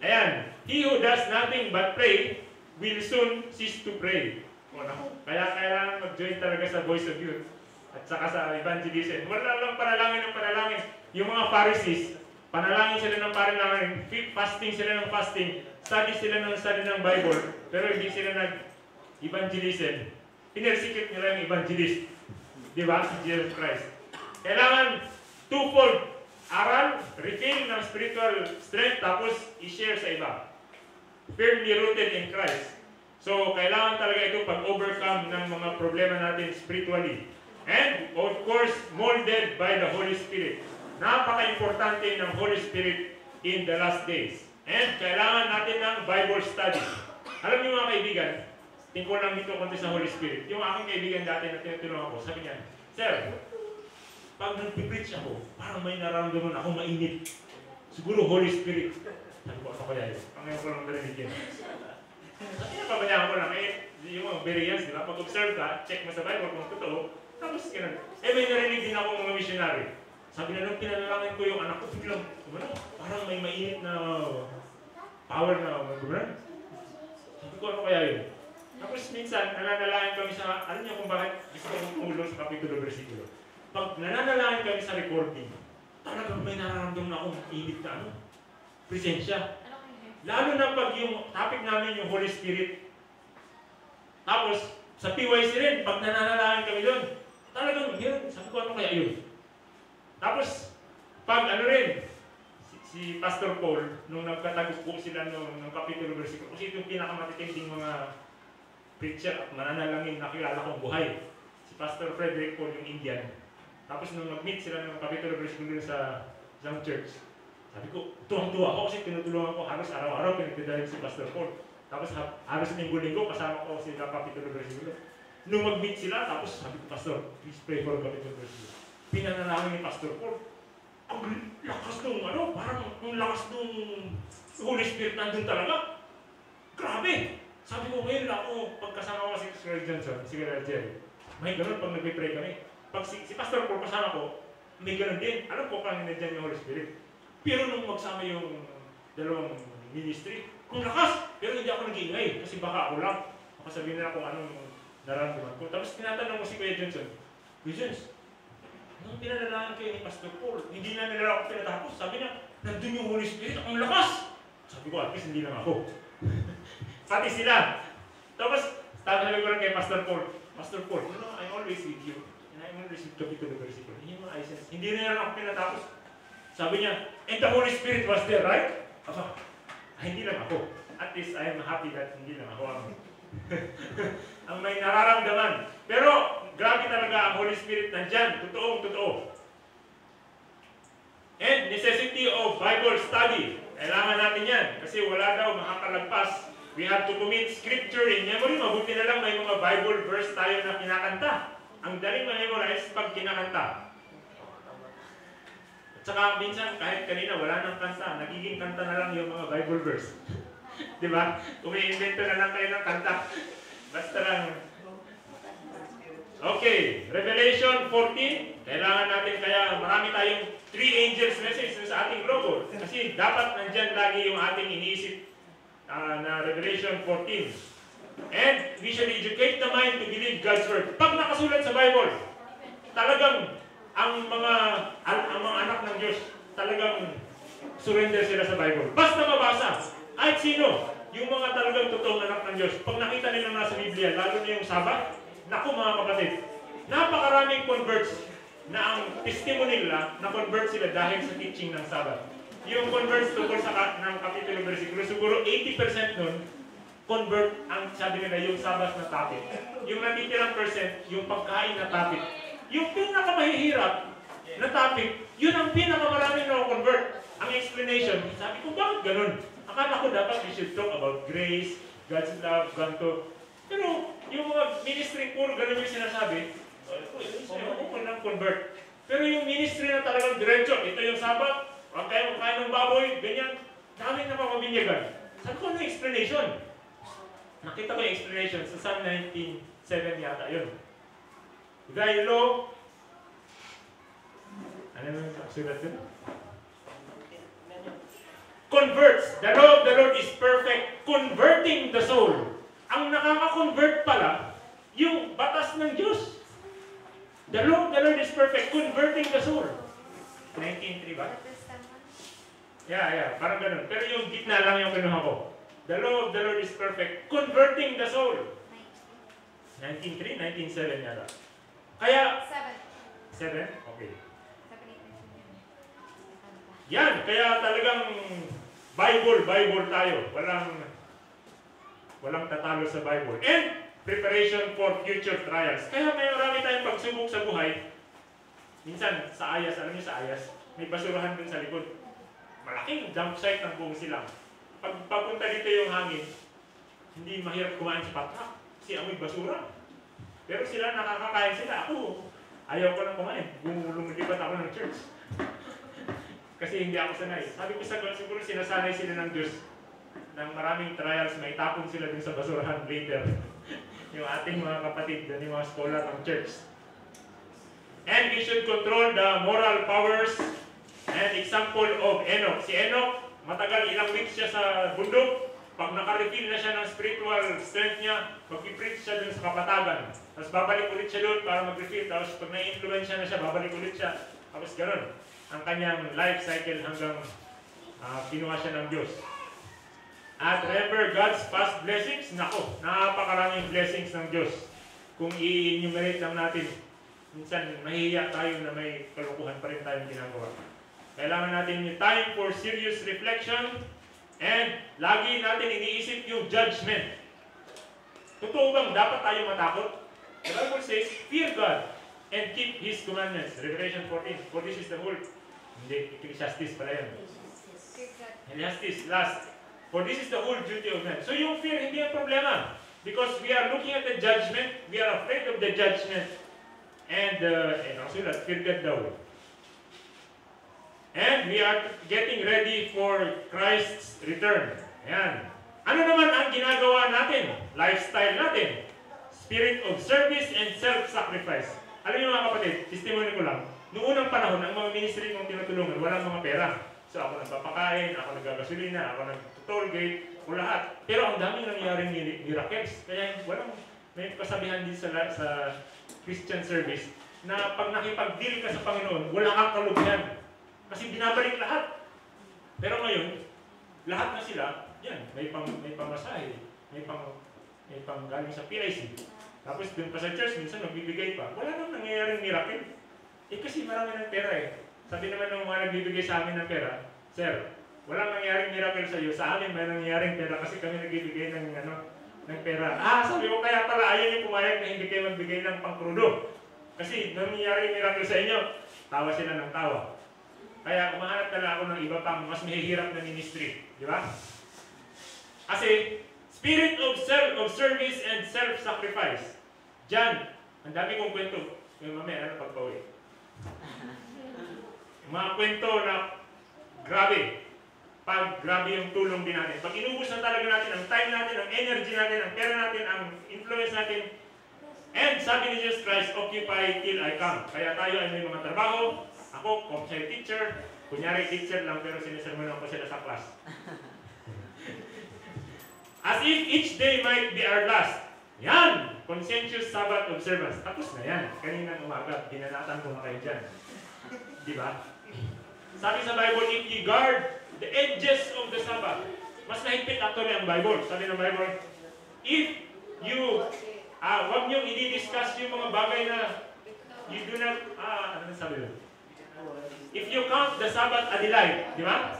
Ayan, he who does nothing but pray will soon cease to pray. O, kaya kailangan mag-join talaga sa Voice of Youth at saka sa evangelism. Wala lang panalangin ng panalangin. Yung mga Pharisees, panalangin sila ng panalangin, fasting sila ng fasting, study sila ng study ng Bible, pero hindi sila nag-evangelism. Pinersikip nila yung evangelist. Di ba? Si Jesus Christ. Kailangan twofold. Aral, refill ng spiritual strength, tapos i-share sa iba. Firmly rooted in Christ. So, kailangan talaga ito pag-overcome ng mga problema natin spiritually. And, of course, molded by the Holy Spirit. Napaka-importante ng Holy Spirit in the last days. And, kailangan natin ng Bible study. Alam niyo mga kaibigan, tingko lang dito konti sa Holy Spirit. Yung aking kaibigan dati na tinutulungan ko, sabi niya, Sir, pag nag-preach ako, parang may nararamdaman ako mainit. Siguro Holy Spirit. Sabi ko, ano kaya yun? Ang ngayon ko lang narinig yun. Sabi niya, pabayaan ko lang. Eh, yung mga Bereans, di? Pag-observe ka, check mo sa Bible kung totoo. Tapos, ganun. Eh, may narinig din ako mga missionary. Sabi na nung pinanalangin ko yung anak ko, biglang, ano, parang may mainit na power na gumana. Sabi ko, ano kaya yun? Tapos minsan, nananalangin kami sa, alam niyo kung bakit gusto kong tumulo sa kapitulo versikulo pag nananalangin kami sa recording, talagang may nararamdaman akong init na ano, presensya. Lalo na pag yung topic namin yung Holy Spirit. Tapos, sa PYC rin, pag nananalangin kami doon, talagang yun, sabi ko ano kaya yun. Tapos, pag ano rin, si, si Pastor Paul, nung nagkatagpo sila nung, ng kapitulo versikulo, kasi ito yung pinakamatitinding mga preacher at mananalangin na kilala kong buhay. Si Pastor Frederick Paul, yung Indian, tapos nung mag-meet sila ng kapitulo versikulo sa isang church, sabi ko, tuwang-tuwa ako kasi tinutulungan ko halos araw-araw pinagdadahil si Pastor Paul. Tapos halos linggo-linggo kasama ko sila kapitulo versikulo. Nung mag-meet sila, tapos sabi ko, Pastor, please pray for kapitulo versikulo. Pinanalangin ni Pastor Paul. Ang lakas nung ano, parang ang lakas nung Holy Spirit nandun talaga. Grabe! Sabi ko, ngayon lang ako, pagkasama ko si Sir Johnson, si Sir Jerry, may ganun pag nagpipray kami pag si, si Pastor Paul kasama ko, may ganun din. Alam ko kung nandiyan yung Holy Spirit. Pero nung magsama yung dalawang ministry, kung lakas, pero hindi ako nag-iingay kasi baka ako lang. Baka sabihin nila kung anong naramdaman ko. Tapos tinatanong ko si Kuya Johnson, Jones, nung pinanalahan kayo ni Pastor Paul, hindi na nila ako pinatapos. Sabi niya, nandun yung Holy Spirit, ang lakas! Sabi ko, at least hindi lang ako. Pati sila. Tapos, sabi ko lang kay Pastor Paul, Pastor Paul, you know, I'm always with you mo receive kapitulo versikulo. Hindi mo ayos. Hindi na yan ako pinatapos. Sabi niya, and the Holy Spirit was there, right? Aba, ah, hindi lang ako. At least I am happy that hindi lang ako ang, ang may nararamdaman. Pero, grabe talaga ang Holy Spirit nandyan. Totoong totoo. And necessity of Bible study. Kailangan natin yan. Kasi wala daw makakalagpas. We have to commit scripture in memory. Mabuti na lang may mga Bible verse tayo na kinakanta. Ang daling ma-memorize pag kinakanta. At saka minsan kahit kanina wala nang kanta, nagiging kanta na lang yung mga Bible verse. Di ba? Umi-invento na lang kayo ng kanta. Basta lang. Okay, Revelation 14. Kailangan natin kaya marami tayong three angels message sa ating logo. Kasi dapat nandyan lagi yung ating iniisip uh, na Revelation 14. And we educate the mind to believe God's word. Pag nakasulat sa Bible, talagang ang mga ang, ang mga anak ng Diyos talagang surrender sila sa Bible. Basta mabasa, kahit sino, yung mga talagang totoong anak ng Diyos, pag nakita nila nasa Biblia, lalo na yung Sabat, naku mga kapatid, napakaraming converts na ang testimony nila, na-convert sila dahil sa teaching ng Sabat. Yung converts tungkol sa ng kapitulo versikulo, siguro 80% nun, convert ang sabi nila yung sabas na topic. Yung natitirang percent, yung pagkain na topic. Yung pinakamahihirap na topic, yun ang pinakamaraming na convert. Ang explanation, sabi ko, bakit ganun? Akala ko dapat we should talk about grace, God's love, ganto. Pero yung mga ministry, puro ganun yung sinasabi, ko lang convert. Pero yung ministry na talagang diretso, ito yung sabat, huwag kayo kain ng baboy, ganyan, daming napapabinyagan. Sabi ko, ano explanation? Nakita ko yung explanation sa Psalm 19.7 yata yun. Thy law, ano yung sulat yun? Converts. The law of the Lord is perfect, converting the soul. Ang nakaka-convert pala, yung batas ng Diyos. The law of the Lord is perfect, converting the soul. 19.3 ba? Yeah, yeah, parang ganun. Pero yung gitna lang yung kinuha ko. The law of the Lord is perfect, converting the soul. 19.3, 19.7 yata. Kaya, Seven. 7? Okay. Yan, kaya talagang Bible, Bible tayo. Walang walang tatalo sa Bible. And preparation for future trials. Kaya may marami tayong pagsubok sa buhay. Minsan, sa ayas, alam niyo sa ayas, may basurahan dun sa likod. Malaking dump site ng buong silang. Pag papunta dito yung hangin, hindi mahirap kumain sa patak kasi amoy basura. Pero sila nakakakain sila. Ako, ayaw ko nang kumain. Lumilipat ako ng church. Kasi hindi ako sanay. Sabi ko sa God, siguro sinasanay sila ng Diyos ng maraming trials, may tapon sila dun sa basurahan later. yung ating mga kapatid, yung mga scholar ng church. And we should control the moral powers and example of Enoch. Si Enoch, matagal ilang weeks siya sa bundok. Pag naka-refill na siya ng spiritual strength niya, mag-preach siya dun sa kapatagan. Tapos babalik ulit siya doon para mag-refill. Tapos pag na-influence na siya, babalik ulit siya. Tapos ganun. Ang kanyang life cycle hanggang uh, kinuha siya ng Diyos. At remember God's past blessings. Nako, napakaraming blessings ng Diyos. Kung i-enumerate lang natin, minsan mahihiya tayo na may kalukuhan pa rin tayong ginagawa. Kailangan natin yung time for serious reflection and lagi natin iniisip yung judgment. Totoo bang dapat tayo matakot? The Bible says, fear God and keep His commandments. Revelation 14. For this is the whole. Hindi, Ecclesiastes pala yun. Ecclesiastes, last. For this is the whole duty of man. So yung fear, hindi ang problema. Because we are looking at the judgment, we are afraid of the judgment. And, uh, and also that, fear God daw. And we are getting ready for Christ's return. Ayan. Ano naman ang ginagawa natin? Lifestyle natin. Spirit of service and self-sacrifice. Alam niyo mga kapatid, testimony ko lang, noong unang panahon, ang mga ministry kong tinutulungan, walang mga pera. So ako nagpapakain, ako nagagasolina, ako nag-toll gate, o lahat. Pero ang daming nangyaring mir- miracles. Kaya walang, may kasabihan din sa, sa Christian service na pag nakipag-deal ka sa Panginoon, wala kang kalubihan. Kasi binabalik lahat. Pero ngayon, lahat na sila, yan, may pang may pamasahe, may pang may pang galing sa PIC. Tapos dun pa sa church, minsan nagbibigay pa. Wala nang nangyayaring miracle. Eh kasi marami ng pera eh. Sabi naman ng mga nagbibigay sa amin ng pera, Sir, walang nangyayaring miracle sa iyo. Sa amin may nangyayaring pera kasi kami nagbibigay ng ano, ng pera. Ah, sabi ko kaya pala ayaw niyo pumayag na hindi kayo magbigay ng pangkrudo. Kasi nangyayaring miracle sa inyo, tawa sila ng tawa. Kaya umahanap na lang ako ng iba pang mas mahihirap na ministry. Di ba? Kasi, spirit of self of service and self-sacrifice. Diyan, ang dami kong kwento. Yung mamaya, ano pagpawi? Mga kwento na grabe. Pag grabe yung tulong din natin. Pag inubos na talaga natin ang time natin, ang energy natin, ang pera natin, ang influence natin, and sabi ni Jesus Christ, occupy till I come. Kaya tayo ay may mga trabaho. Ako, computer teacher. Kunyari teacher lang pero sinisermonan ko sila sa class. As if each day might be our last. Yan! Conscientious Sabbath observance. Tapos na yan. Kaninang umaga, binanatan ko na kayo dyan. Di ba? Sabi sa Bible, if you guard the edges of the Sabbath, mas mahigpit actually ang Bible. Sabi ng Bible, if you, ah, wag niyong i-discuss yung mga bagay na you do not, ah, ano sabi doon? If you count the Sabbath a delight, di ba?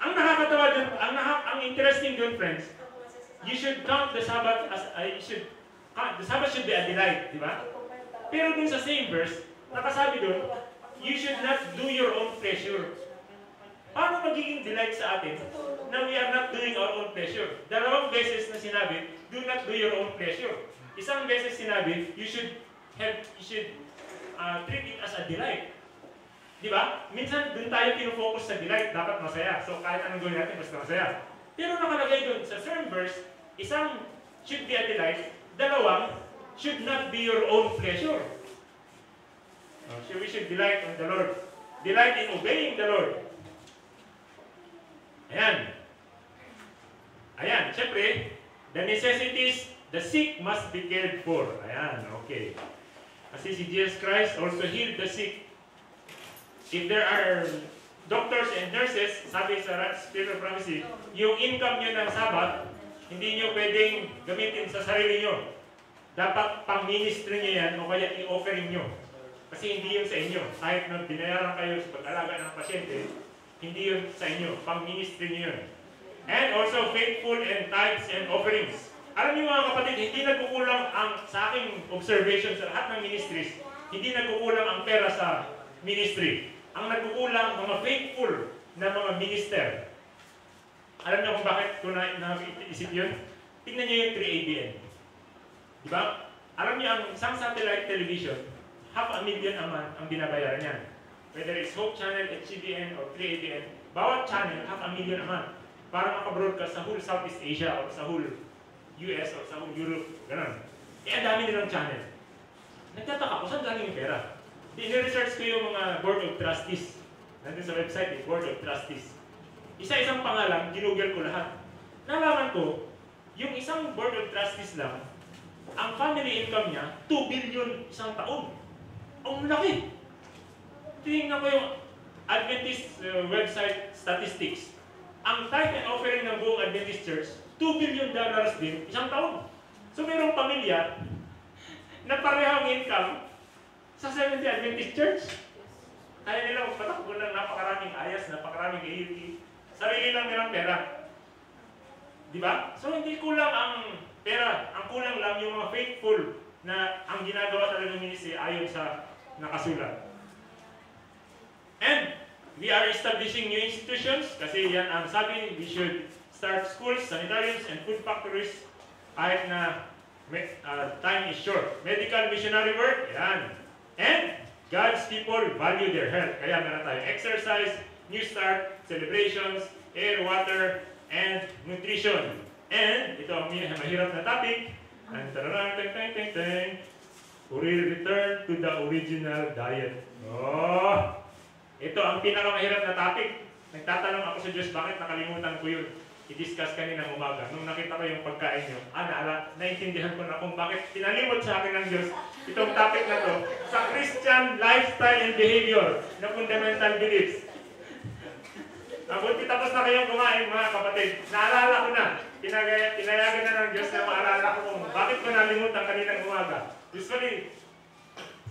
Ang nakakatawa dun, ang, naka, ang interesting dun, friends, you should count the Sabbath as, uh, you should, count, the Sabbath should be a delight, di ba? Pero dun sa same verse, nakasabi dun, you should not do your own pleasure. Paano magiging delight sa atin na we are not doing our own pleasure? Dalawang beses na sinabi, do not do your own pleasure. Isang beses sinabi, you should have, you should uh, treat it as a delight. Di ba? Minsan, doon tayo pinofocus sa delight, dapat masaya. So, kahit anong gawin natin, basta masaya. Pero nakalagay doon sa same verse, isang should be a delight, dalawang should not be your own pleasure. Uh, so, we should delight on the Lord. Delight in obeying the Lord. Ayan. Ayan, syempre, the necessities, the sick must be cared for. Ayan, okay. Kasi si Jesus Christ also healed the sick if there are doctors and nurses, sabi sa Spirit of Prophecy, yung income nyo ng Sabat, hindi nyo pwedeng gamitin sa sarili nyo. Dapat pang-ministry nyo yan o kaya i-offering nyo. Kasi hindi yun sa inyo. Kahit na binayaran kayo sa pag-alaga ng pasyente, hindi yun sa inyo. Pang-ministry nyo yun. And also faithful and tithes and offerings. Alam niyo mga kapatid, hindi nagkukulang ang sa aking observation sa lahat ng ministries, hindi nagkukulang ang pera sa ministry. Ang nagkukulang mga faithful na mga minister. Alam niyo kung bakit ko na naisip yun? Tingnan niyo yung 3ABN. Di ba? Alam niyo ang isang satellite television, half a million a month ang binabayaran niyan. Whether it's Hope Channel, HCBN, or 3ABN, bawat channel, half a million a month para makabroadcast sa whole Southeast Asia or sa whole US or sa whole Europe, ganun. Eh, ang dami nilang channel. Nagtataka ko, saan galing yung pera? Di-research ko yung mga Board of Trustees. Nandun sa website, eh, Board of Trustees. Isa-isang pangalan, ginugel ko lahat. Nalaman ko, yung isang Board of Trustees lang, ang family income niya, 2 billion isang taon. Ang laki! Tingnan ko yung Adventist uh, website statistics. Ang tithe and offering ng buong Adventist Church, 2 billion dollars din isang taon. So mayroong pamilya na parehong income sa Seventh-day Adventist Church. Kaya nila magpatakbo ng napakaraming ayas, napakaraming AUT. Sarili lang nilang pera. Di ba? So hindi kulang ang pera. Ang kulang lang yung mga faithful na ang ginagawa talaga ng ministry ayon sa nakasulat. And we are establishing new institutions kasi yan ang sabi, we should start schools, sanitariums, and food factories kahit na uh, time is short. Medical missionary work, yan. And God's people value their health. Kaya meron tayo exercise, new start, celebrations, air, water, and nutrition. And ito ang mahirap na topic. And tararang, teng, teng, teng, teng. We return to the original diet. Oh! Ito ang pinakamahirap na topic. Nagtatanong ako sa Diyos, bakit nakalimutan ko yun? I-discuss kanina umaga. Nung nakita ko yung pagkain nyo, ah, naala, naintindihan ko na kung bakit pinalimot sa akin ng Diyos itong topic na to sa Christian lifestyle and behavior na fundamental beliefs. Mabuti tapos na kayong kumain mga kapatid. Naalala ko na. Pinag pinayagan na ng Diyos na maalala ko kung bakit ko nalimutan kaninang umaga. Usually,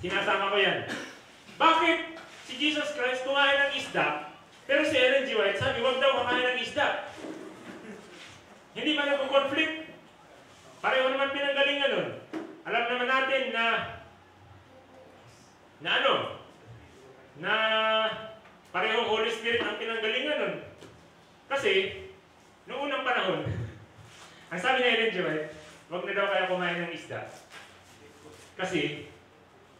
sinasama ko yan. Bakit si Jesus Christ kumain ng isda, pero si Ellen G. White sabi, huwag daw kumain ng isda. Hindi ba nagko-conflict? Pareho naman pinanggalingan nun. Alam naman natin na na ano? Na parehong Holy Spirit ang pinanggalingan nun. Kasi, noong unang panahon, ang sabi ni Ellen. White, huwag na daw kaya kumain ng isda. Kasi,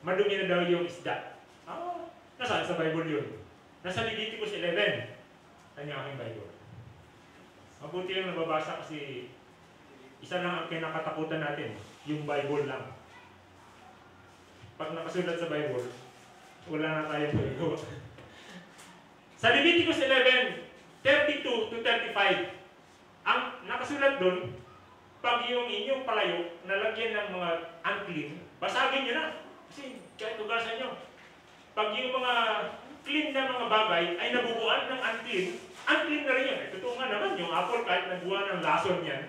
madumi na daw yung isda. Ah, nasaan sa Bible yun? Nasa Leviticus 11. Kanya aking Bible. Mabuti yung nababasa kasi isa lang ang kinakatakutan natin, yung Bible lang. Pag nakasulat sa Bible, wala na tayong magagawa. sa Leviticus 11, 32 to 35, ang nakasulat doon, pag yung inyong palayo, nalagyan ng mga unclean, basagin nyo na. Kasi kahit ugasan nyo. Pag yung mga clean na mga bagay ay nabubuan ng unclean, unclean na rin yan. Eh, totoo nga naman, yung apple kahit nagbuwan ng lason yan,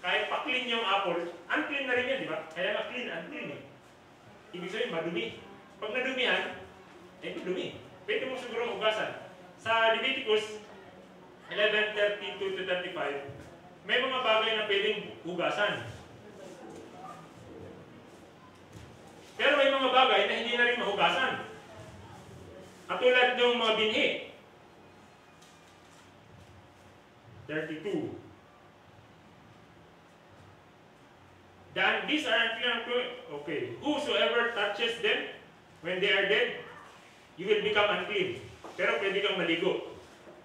kahit pa-clean yung apple, unclean na rin yan, di ba? Kaya nga clean, unclean eh. Ibig sabihin, madumi. Pag nadumihan, eh dumi. Pwede mo siguro ugasan. Sa Leviticus 11.32 to 35, may mga bagay na pwedeng hugasan. Pero may mga bagay na hindi na rin mahugasan. Katulad ng mga binhi. 32. Then these are unclean Okay. Whosoever touches them when they are dead, you will become unclean. Pero pwede kang maligo.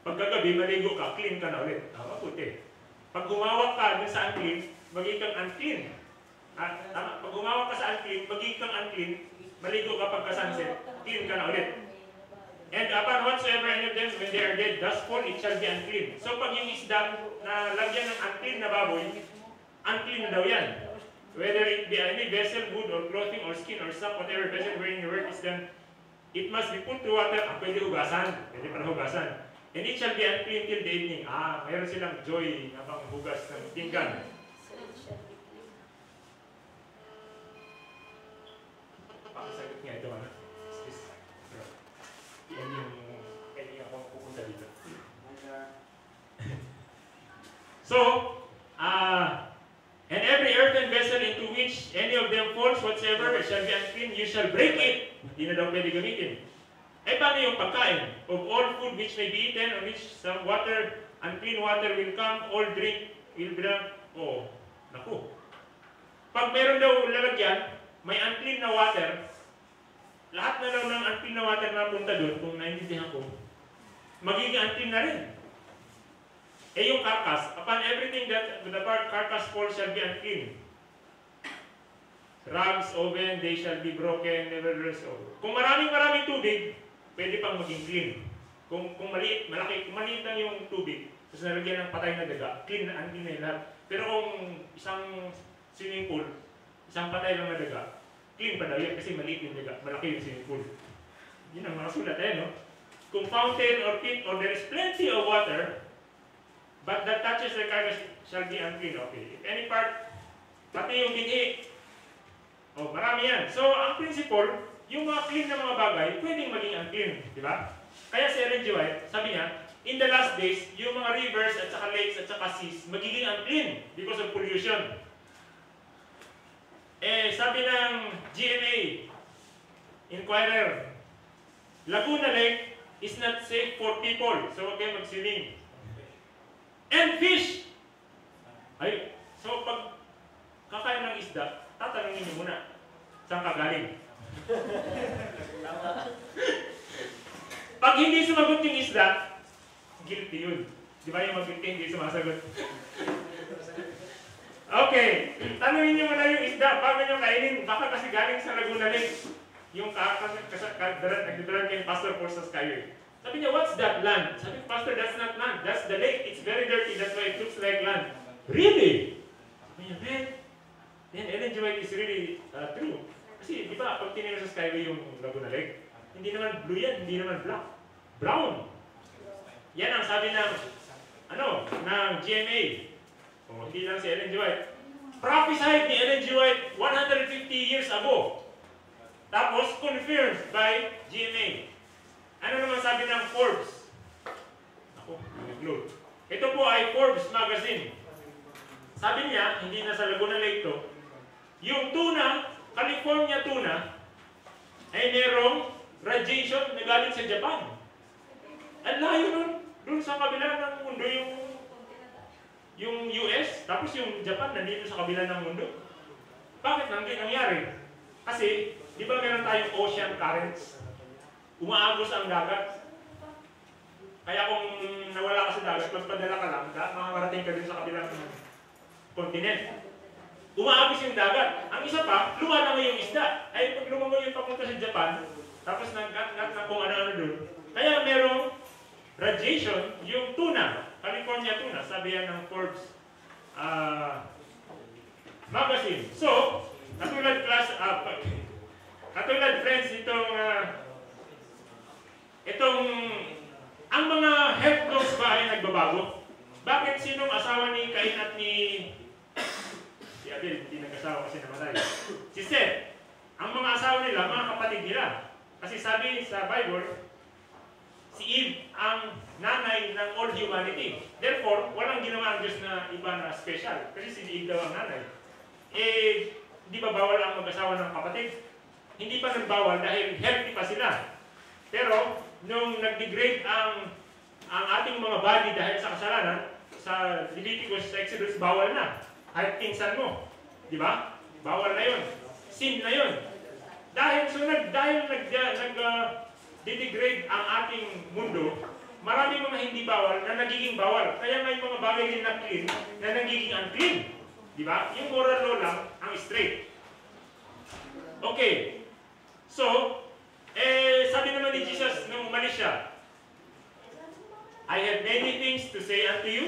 Pagkagabi, maligo ka, clean ka na ulit. Ah, mabuti. Pag humawak ka dun sa unclean, magiging kang unclean. Ah, tama. Pag humawak ka sa unclean, magiging kang unclean, maligo ka pagka sunset, clean ka na ulit. And upon whatsoever any of them, when they are dead, thus fall, it shall be unclean. So pag yung isda na lagyan ng unclean na baboy, unclean na daw yan. Whether it be any vessel, wood, or clothing, or skin, or stuff, whatever vessel wherein your work is done, it must be put to water. Ah, pwede hugasan. Pwede para hugasan. And it shall be unclean till the evening. Ah, mayroon silang joy habang hugas ng pinggan. Pakisagot nga ito, ano? Excuse. Yan yung, yan yung ako pupunta dito. So, ah, and every earthen vessel into which any of them falls whatsoever shall be unclean, you shall break it. Hindi na daw pwede gamitin. Eh, paano yung pagkain? Of all food which may be eaten, on which some water, unclean water will come, all drink will be drunk. Oh, naku. Pag meron daw lalagyan, may unclean na water, lahat na lang ng unclean na water na punta doon, kung naintindihan ko, magiging unclean na rin. Eh yung carcass, upon everything that the carcass falls shall be unclean. Rags, oven, they shall be broken, nevertheless. Oh. Kung maraming maraming tubig, pwede pang maging clean. Kung, kung maliit, malaki, kung maliit lang yung tubig, tapos nalagyan ng patay na daga, clean na, unclean na lahat. Pero kung isang swimming pool, isang patay lang na daga, clean pa daw yan kasi maliit yung daga, malaki yung swimming pool. Yun ang mga sulat eh, no? Kung fountain or pit or there is plenty of water, but that touches the carcass shall be unclean. Okay. If any part, pati yung binhi, oh, marami yan. So, ang principle, yung mga clean na mga bagay, pwedeng maging unclean. Di ba? Kaya si Ellen G. White, sabi niya, in the last days, yung mga rivers at saka lakes at saka seas, magiging unclean because of pollution. Eh, sabi ng GMA, Inquirer, Laguna Lake is not safe for people. So, huwag kayo mag-swimming. And fish! Ay, so pag kakain ng isda, tatanungin niyo muna, saan ka galing? Pag hindi sumagot yung isda, guilty yun. Di ba yung mag-guilty hindi sumasagot? Okay, tanungin niyo muna yung isda bago niyo kainin. Baka kasi galing sa Laguna Lake. Yung nagdaran kay Pastor Paul sa Skyway. Sabi niya, what's that land? Sabi ko, Pastor, that's not land. That's the lake. It's very dirty. That's why it looks like land. Really? Sabi niya, man, then Ellen G. White is really uh, true. Kasi, di ba, pag tinignan sa Skyway yung Laguna Lake, hindi naman blue yan, hindi naman black. Brown. Yan ang sabi ng, ano, ng GMA. Hindi lang si Ellen G. White. Prophesied ni Ellen G. White 150 years ago. Tapos, confirmed by GMA. Ano naman sabi ng Forbes? Ako, nag-load. Ito po ay Forbes magazine. Sabi niya, hindi na sa Laguna Lake to, yung tuna, California tuna, ay merong radiation na galing sa Japan. Ang layo nun. Doon sa kabila ng mundo yung yung US, tapos yung Japan nandito sa kabila ng mundo. Bakit nang nangyari? Kasi, di ba meron tayong ocean currents? Umaagos ang dagat. Kaya kung nawala ka sa dagat, magpadala ka lang, da, makakarating ka din sa kabilang kontinent. Umaagos yung dagat. Ang isa pa, lumalangoy yung isda. Ay, pag lumangoy yung papunta sa Japan, tapos nag-ngat na kung ano-ano doon. Kaya merong radiation, yung tuna, California tuna, sabi yan ng Forbes uh, magazine. So, katulad class, uh, katulad friends, itong uh, itong ang mga laws ba ay nagbabago? Bakit sinong asawa ni Cain at ni si Abel, hindi nag-asawa kasi namatay. Si Seth, ang mga asawa nila, mga kapatid nila. Kasi sabi sa Bible, si Eve ang nanay ng all humanity. Therefore, walang ginawa ang Diyos na iba na special. Kasi si Eve daw ang nanay. Eh, di ba bawal ang mag-asawa ng kapatid? Hindi pa nagbawal dahil healthy pa sila. Pero, nung nag-degrade ang ang ating mga body dahil sa kasalanan, sa Leviticus, sa Exodus, bawal na. Kahit pinsan mo. Di ba? Bawal na yun. Sin na yun. Dahil, so nag, dahil nag, nag, uh, ang ating mundo, marami mga hindi bawal na nagiging bawal. Kaya may mga bagay din na clean na nagiging unclean. Di ba? Yung moral law lang ang straight. Okay. So, eh, sabi naman ni Jesus nung umalis siya, I have many things to say unto you,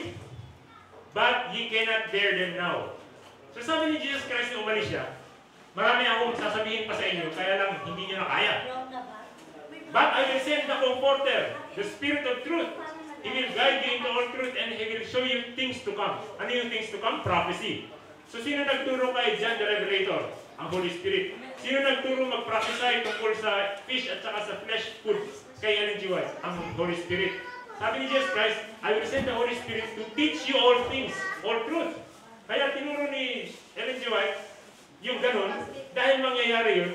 but ye cannot bear them now. So sabi ni Jesus Christ nung umalis siya, marami akong sasabihin pa sa inyo, kaya lang hindi niyo na kaya. But I will send the Comforter, the Spirit of Truth. He will guide you into all truth and He will show you things to come. Ano yung things to come? Prophecy. So sino nagturo kay John the Revelator? Ang Holy Spirit. Sino nagturo mag-prophesy tungkol sa fish at saka sa flesh food kay Ellen G. White? Ang Holy Spirit. Sabi ni Jesus Christ, I will send the Holy Spirit to teach you all things, all truth. Kaya tinuro ni Ellen G. White, yung ganun, dahil mangyayari yun,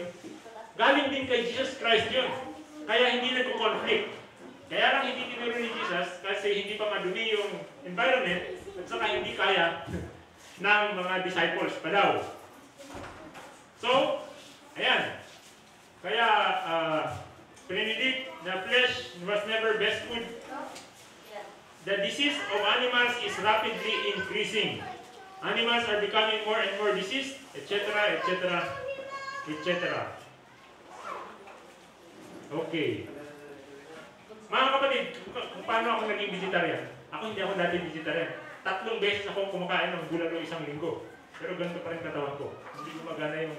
galing din kay Jesus Christ yun. Kaya hindi nagko-conflict. Kaya lang hindi tinuro ni Jesus kasi hindi pa madumi yung environment at saka hindi kaya ng mga disciples pa daw. So, ayan. Kaya, uh, predict the flesh was never best food. The disease of animals is rapidly increasing. Animals are becoming more and more diseased, etc., etc., etc. Okay. Mga kapatid, kung paano ako naging vegetarian? Ako hindi ako dati vegetarian. Tatlong beses ako kumakain ng bulalo isang linggo. Pero ganito pa rin katawan ko. Hindi gumagana yung.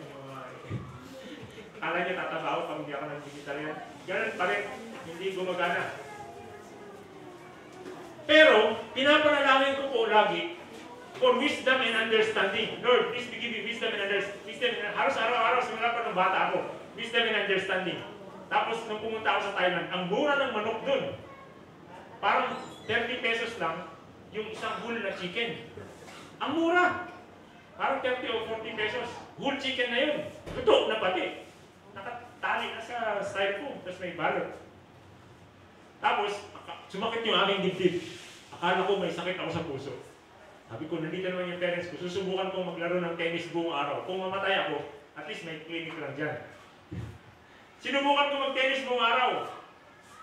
Kala niya tataba ako pag hindi ako nag vegetarian. Ganun pa rin. Hindi gumagana. Pero, pinapanalangin ko po lagi for wisdom and understanding. Lord, please give me wisdom and understanding. Wisdom and halos araw-araw simula pa ng bata ako. Wisdom and understanding. Tapos, nung pumunta ako sa Thailand, ang mura ng manok dun. Parang 30 pesos lang yung isang whole na chicken. Ang mura! Parang 30 o 40 pesos. Whole chicken na yun. Luto na pati. Nakatali na sa styrofoam, tapos may balot. Tapos, sumakit yung aking dibdib. Akala ko may sakit ako sa puso. Sabi ko, nandito naman yung parents ko. Susubukan kong maglaro ng tennis buong araw. Kung mamatay ako, at least may clinic lang dyan. Sinubukan ko mag-tennis buong araw.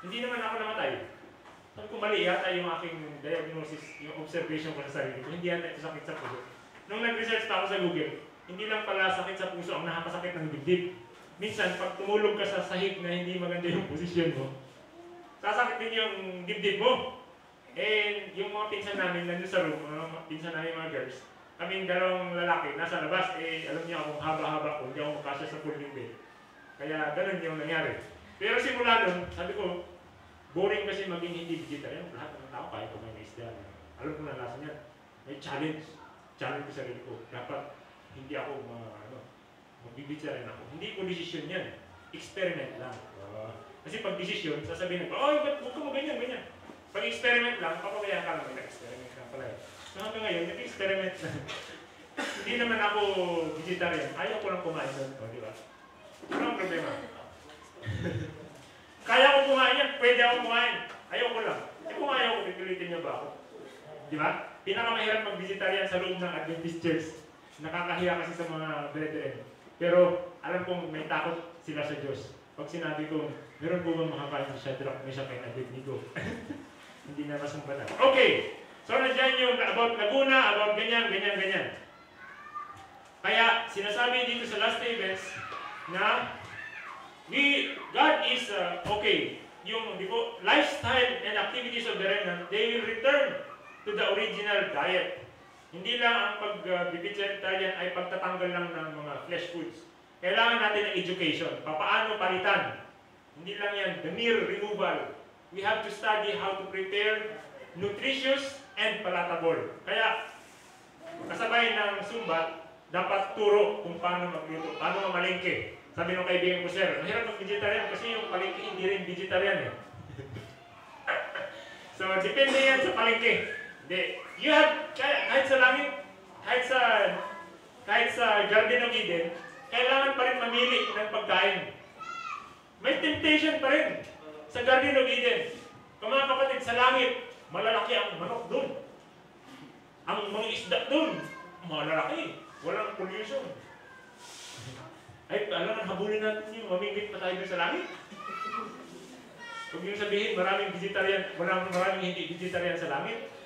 Hindi naman ako namatay. Sabi ko, mali yata yung aking diagnosis, yung observation ko sa sarili ko. Hindi yata ito sakit sa puso. Nung nag-research pa ako sa Google, hindi lang pala sakit sa puso ang nakakasakit ng dibdib. Minsan, pag tumulog ka sa sahig na hindi maganda yung posisyon mo, sasakit din yung dibdib mo. And yung mga pinsan namin nandun sa room, mga pinsan namin mga girls, kaming dalawang lalaki, nasa labas, eh, alam niya akong haba-haba ko, hindi ako makasya sa folding bed. Kaya ganun yung nangyari. Pero simula nun, sabi ko, boring kasi maging hindi vegetarian. Lahat ng tao kaya kumain ng isda. Alam ko na lasa niya. May challenge. Challenge ko sarili ko. Dapat hindi ako ma, mag-vegetarian ako. Hindi ko desisyon yan. Experiment lang. Ah, kasi pag desisyon, sasabihin ko, oh, ba't huwag ka mo ganyan, ganyan. Pag experiment lang, papabayaan ka lang, nag-experiment ka pala. eh. So hanggang ngayon, nag-experiment lang. hindi naman ako vegetarian. Ayaw ko lang kumain doon. O, di ba? Ano ang problema? Kaya ko kumain yan, pwede ako kumain. Ayaw ko lang. Eh kung ayaw ko, pipilitin niyo ba ako? Di ba? Pinakamahirap mag-vegetarian sa loob ng Adventist Church. Nakakahiya kasi sa mga brethren. Pero alam kong may takot sila sa Diyos. Pag sinabi ko, meron po bang makakain si Shadrach, Meshach, and Abednego? Hindi na masumpatan. Okay. So nandiyan yung about Laguna, about ganyan, ganyan, ganyan. Kaya sinasabi dito sa last events na we, God is, uh, okay, yung di ko, lifestyle and activities of the remnant, they will return to the original diet. Hindi lang ang pag-vegetarian ay pagtatanggal lang ng mga flesh foods. Kailangan natin ng education. Papaano palitan? Hindi lang yan, the mere removal. We have to study how to prepare nutritious and palatable. Kaya, kasabay ng sumbat, dapat turo kung paano magluto, paano mamalengke. Sabi ng kaibigan ko, sir, mahirap mag-vegetarian kasi yung palengke hindi rin vegetarian eh. so, depende yan sa palengke. Hindi. You have, kahit, sa langit, kahit sa, kahit sa Garden of Eden, kailangan pa rin mamili ng pagkain. May temptation pa rin sa Garden of Eden. Kung mga kapatid, sa langit, malalaki ang manok doon. Ang mga isda doon, malalaki. Walang pollution. Ay, alam na, habulin natin yung mamingit pa tayo sa langit. Huwag yung sabihin, maraming vegetarian, maraming, maraming hindi vegetarian sa langit.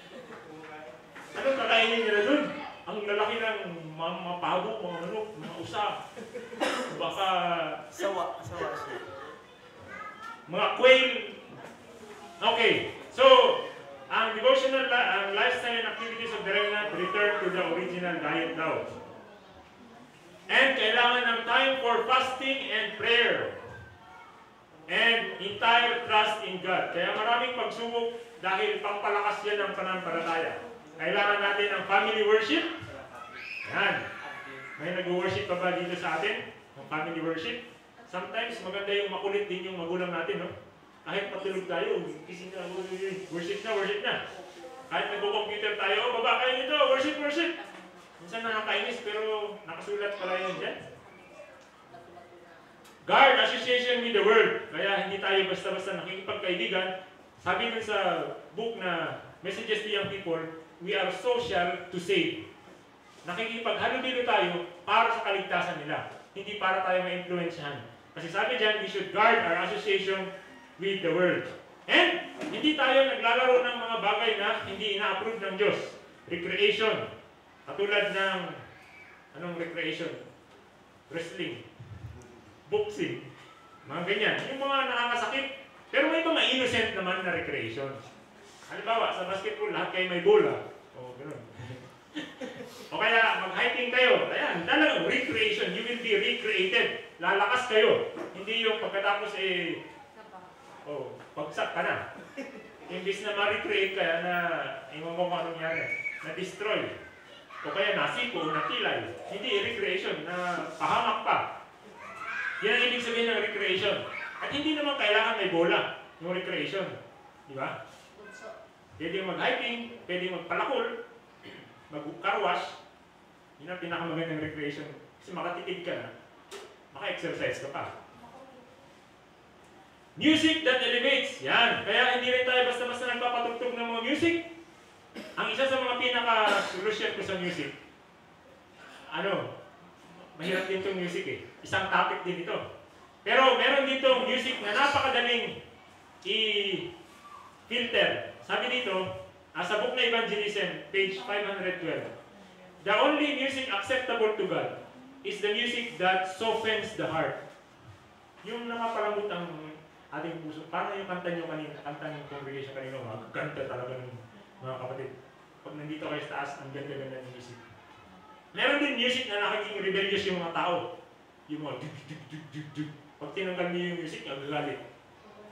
Anong kakainin nila doon? Ang lalaki ng mga, mga pabo, mga manok, mga usa. Baka Sawa, sawa siya. mga quail. Okay, so, ang devotional li- ang lifestyle and activities of the remnant return to the original diet daw. And kailangan ng time for fasting and prayer. and entire trust in God. Kaya maraming pagsubok dahil pampalakas yan ng pananampalataya. Kailangan natin ng family worship. Yan. May nag-worship pa ba dito sa atin? Ng family worship? Sometimes maganda yung makulit din yung magulang natin, no? Kahit matulog tayo, kising na, worship na, worship na. Kahit nagko-computer tayo, oh, baba kayo nito, worship, worship. Minsan nakakainis pero nakasulat pala yun dyan. Guard association with the world. Kaya hindi tayo basta-basta nakikipagkaibigan. Sabi dun sa book na Messages to Young People, we are social to save. Nakikipaghalubilo tayo para sa kaligtasan nila. Hindi para tayo ma-influensyahan. Kasi sabi dyan, we should guard our association with the world. And hindi tayo naglalaro ng mga bagay na hindi ina-approve ng Diyos. Recreation. Katulad ng, anong recreation? Wrestling. Boxing. Mga ganyan. Yung mga nakakasakit. Pero may mga innocent naman na recreation. Halimbawa, sa basketball, lahat kayo may bola. O, kaya, mag-hiking kayo. Ayan, talagang recreation. You will be recreated. Lalakas kayo. Hindi yung pagkatapos eh, oh, pagsak ka na. Imbis na ma-recreate ka na, iwan ko kung anong nangyari, na-destroy. O kaya nasiko, natilay. Hindi recreation, na pahamak pa. Yan ang ibig sabihin ng recreation. At hindi naman kailangan may bola yung recreation. Di ba? Pwede mag-hiking, pwede magpalakol, mag-carwash. Yun ang pinakamagandang recreation. Kasi makatipid ka na, maka-exercise ka pa. Music that elevates. Yan. Kaya hindi rin tayo basta-basta nagpapatugtog ng mga music. Ang isa sa mga pinaka-solution ko sa music, ano, mahirap din itong music eh. Isang topic din ito. Pero meron dito music na napakadaling i-filter. Sabi dito, ah, sa book na Evangelism, page 512, The only music acceptable to God is the music that softens the heart. Yung nakapalambot ang ating puso. Parang yung kanta nyo kanina, kanta ng congregation kanina, mga ganda talaga ng mga kapatid. Pag nandito kayo sa taas, ang ganda-ganda ng music. Meron din music na nakaging rebellious yung mga tao. Yung mga dug, dug, dug, dug, dug. Pag tinanggal niyo yung music, nagagalit.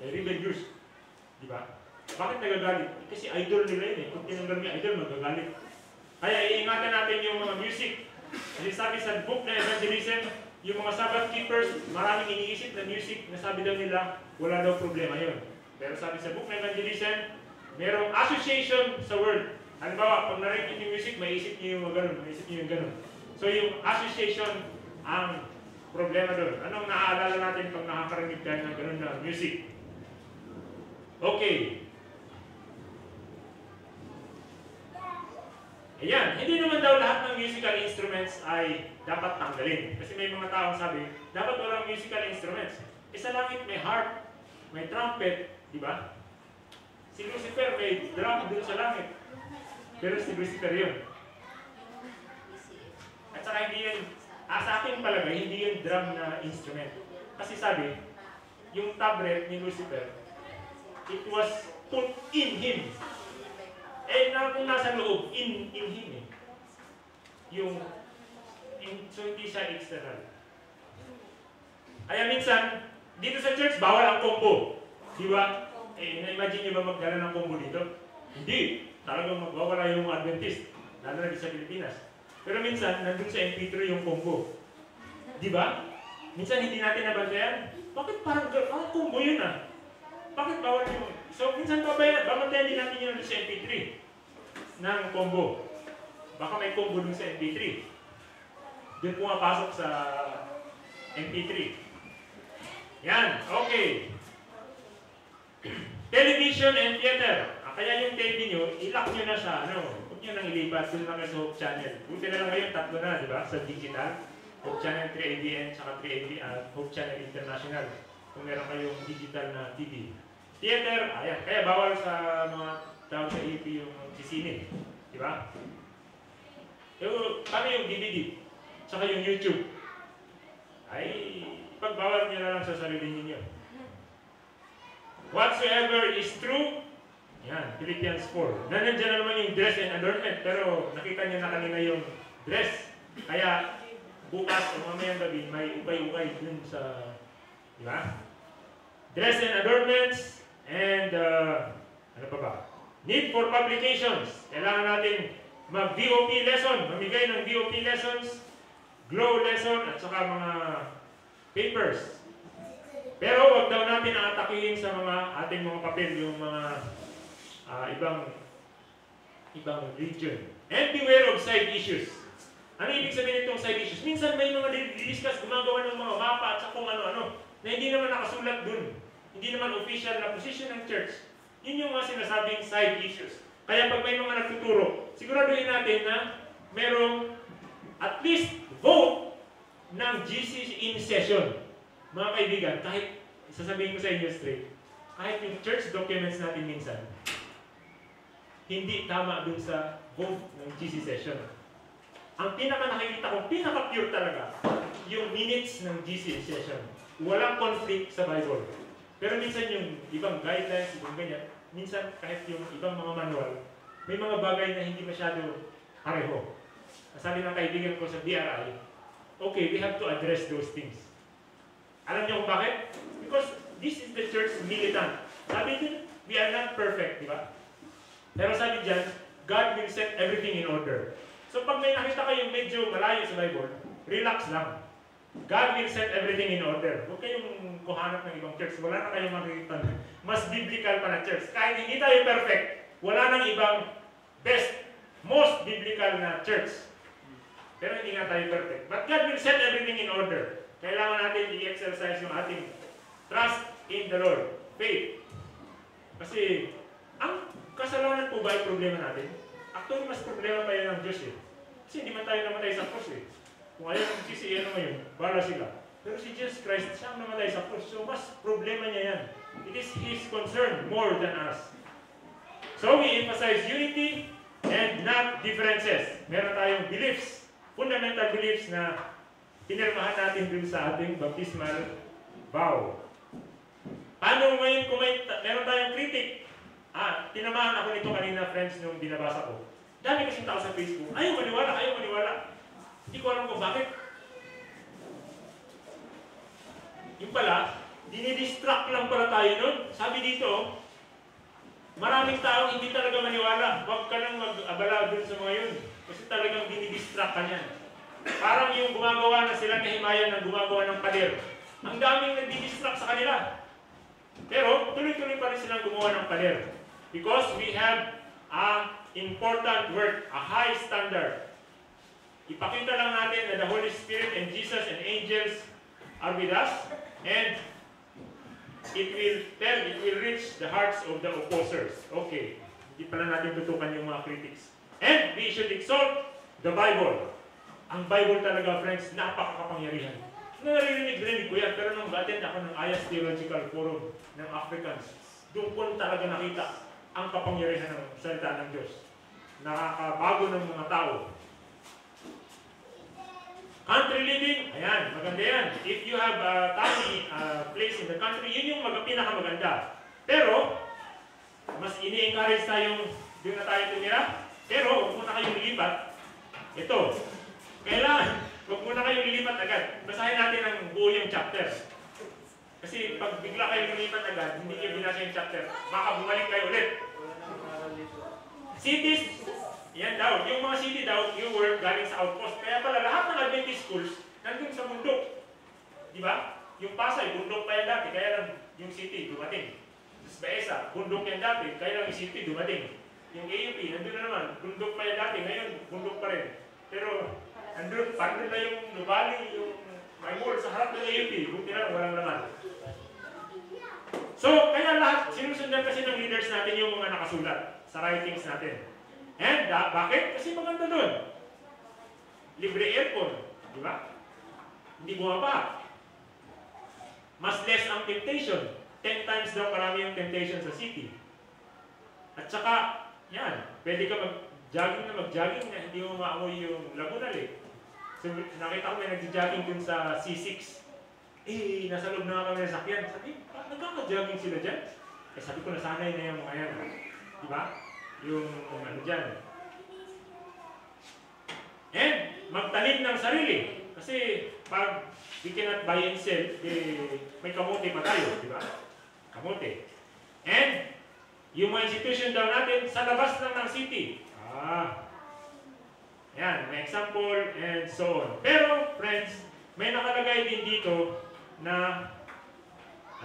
Eh, rebellious. Di ba? Bakit nagagalit? Kasi idol nila yun eh. Pag tinanggal niya idol, magagalit. Kaya iingatan natin yung mga music. Kasi sabi sa book na evangelism, yung mga Sabbath keepers, maraming iniisip na music na sabi daw nila, wala daw problema yun. Pero sabi sa book na evangelism, merong association sa word. Halimbawa, pag narinig yung music, maisip niyo yung ganun, maisip niyo yung ganun. So yung association ang problema doon. Anong naaalala natin pag nakakarinig tayo ng ganun na music? Okay. Ayan, hindi naman daw lahat ng musical instruments ay dapat tanggalin. Kasi may mga taong sabi, dapat walang musical instruments. E sa langit may harp, may trumpet, di ba? Si Lucifer may drum dun sa langit. Pero si Lucifer yun. At saka hindi yun, ah, sa akin palagay, hindi yun drum na instrument. Kasi sabi, yung tablet ni Lucifer, it was put in him. Eh, na, kung nasa loob, in, in him eh. Yung, in, so hindi siya external. Kaya minsan, dito sa church, bawal ang combo. Di ba? Eh, na-imagine nyo ba magdala ng combo dito? Hindi. Talagang magwawala yung Adventist. Lalo na sa Pilipinas. Pero minsan, nandun sa MP3 yung combo. Di ba? Minsan hindi natin nabantayan. Bakit parang, parang combo yun ah? Bakit bawal yung... So, minsan babayan, babantayan din natin yun sa MP3 ng combo. Baka may combo dun sa MP3. Doon pumapasok sa MP3. Yan, okay. Television and theater. Ah, kaya yung TV nyo, ilock nyo na sa ano, huwag nyo nang ilipat, doon lang sa Hope Channel. Buti na lang ngayon, tatlo na, di ba? Sa digital. Hope Channel 3ABN, saka 3AB at Hope Channel International. Kung meron kayong digital na TV. Theater, ayan. Kaya bawal sa mga tao sa EP yung sisinin. Di ba? Yung, paano yung DVD? Saka yung YouTube? Ay, pagbawal nyo na lang sa sarili ninyo. Whatsoever is true, yan, Philippians 4. Na nandiyan na naman yung dress and adornment, pero nakita niyo na kanina yung dress. Kaya, bukas o mamayang gabi, may ukay-ukay dun sa, di ba? dress and adornments, and uh, ano pa ba? Need for publications. Kailangan natin mag-VOP lesson, mamigay ng VOP lessons, glow lesson, at saka mga papers. Pero wag daw natin aatakihin sa mga ating mga papel, yung mga ah, ibang ibang region. And beware of side issues. Ano ibig sabihin itong side issues? Minsan may mga discuss, gumagawa ng mga mapa at kung ano-ano na hindi naman nakasulat dun. Hindi naman official na position ng church. Yun yung mga sinasabing side issues. Kaya pag may mga nagtuturo, siguraduhin natin na merong at least vote ng GC in session. Mga kaibigan, kahit sasabihin ko sa inyo straight, kahit yung church documents natin minsan, hindi tama dun sa vote ng GC session. Ang pinaka nakikita ko, pinaka pure talaga, yung minutes ng GC session. Walang conflict sa Bible. Pero minsan yung ibang guidelines, ibang ganyan, minsan kahit yung ibang mga manual, may mga bagay na hindi masyado pareho. Sabi ng kaibigan ko sa DRI, okay, we have to address those things. Alam niyo kung bakit? Because this is the church militant. Sabi din, we are not perfect, di ba? Pero sabi dyan, God will set everything in order. So pag may nakita kayong medyo malayo sa Bible, relax lang. God will set everything in order. Huwag kayong kuhanap ng ibang church. Wala na kayong makikita. Mas biblical pa na church. Kahit hindi tayo perfect, wala nang ibang best, most biblical na church. Pero hindi nga tayo perfect. But God will set everything in order. Kailangan natin i-exercise yung ating trust in the Lord. Faith. Kasi, ang kasalanan po ba ay problema natin? Actually, mas problema pa yan ng Diyos eh. Kasi hindi man tayo namatay sa cross eh. Kung ayaw ng sisi, ano ngayon, bala sila. Pero si Jesus Christ, siya ang namatay sa cross. So, mas problema niya yan. It is His concern more than us. So, we emphasize unity and not differences. Meron tayong beliefs, fundamental beliefs na pinirmahan natin dun sa ating baptismal vow. Paano ngayon kung may, meron tayong critic? Ah, tinamahan ako nito kanina, friends, nung binabasa ko. Dami kasing tao sa Facebook. Ayaw maniwala, ayaw maniwala. Hindi ko alam kung bakit. Yung pala, dinidistract lang pala tayo nun. Sabi dito, maraming tao hindi talaga maniwala. Huwag ka nang mag-abala dun sa mga yun. Kasi talagang dinidistract ka niyan. Parang yung gumagawa na sila na himayan ng gumagawa ng pader. Ang daming nagdidistract sa kanila. Pero tuloy-tuloy pa rin silang gumawa ng pader. Because we have a important work, a high standard. Ipakita lang natin na the Holy Spirit and Jesus and angels are with us and it will tell, it will reach the hearts of the opposers. Okay, hindi pala natin tutukan yung mga critics. And we should exalt the Bible. Ang Bible talaga, friends, napakakapangyarihan. Naririnig-rinig ko yan, pero nung attend ako ng IAS Theological Forum ng Africans, doon ko talaga nakita ang kapangyarihan ng salita ng Diyos. Nakakabago ng mga tao. Country living, ayan, maganda yan. If you have a tiny uh, place in the country, yun yung mag pinakamaganda. Pero, mas ini-encourage tayong doon na tayo tumira. Pero, huwag muna kayong lilipat. Ito, kailangan, huwag muna kayong lilipat agad. Basahin natin ang buo yung chapter. Kasi pag bigla kayong lilipat agad, hindi kayo binasa yung chapter, baka bumalik kayo ulit. Cities, yan daw, yung mga city daw, you were galing sa outpost. Kaya pala lahat ng Adventist schools, nandun sa bundok. Di ba? Yung Pasay, bundok pa yan dati, kaya lang yung city dumating. Tapos Baesa, bundok yan dati, kaya lang yung city dumating. Yung AUP, nandun na naman, bundok pa yan dati, ngayon bundok pa rin. Pero, andun, pandun na yung Nubali, yung may mall sa harap ng AUP, buti na lang, walang laman. So, kaya lahat, sinusundan kasi ng leaders natin yung mga nakasulat sa writings natin. And, ah, bakit? Kasi maganda doon. Libre aircon, di ba? Hindi bumaba. Mas less ang temptation. Ten times daw marami yung temptation sa city. At saka, yan, pwede ka mag-jogging na mag-jogging na hindi mo maamoy yung lagunal eh. So, nakita ko may nag-jogging dun sa C6. Eh, nasa loob na kami ng sakyan. Sabi, nagkaka-jogging sila dyan? Eh, sabi ko, nasanay na yung mga yan. Di ba? Yung ano dyan. And, magtanim ng sarili. Kasi, pag we cannot buy and sell, eh, may kamote pa tayo, di ba? Kamote. And, yung mga institution daw natin sa labas lang ng city. Ah. Yan, may example and so on. Pero, friends, may nakalagay din dito na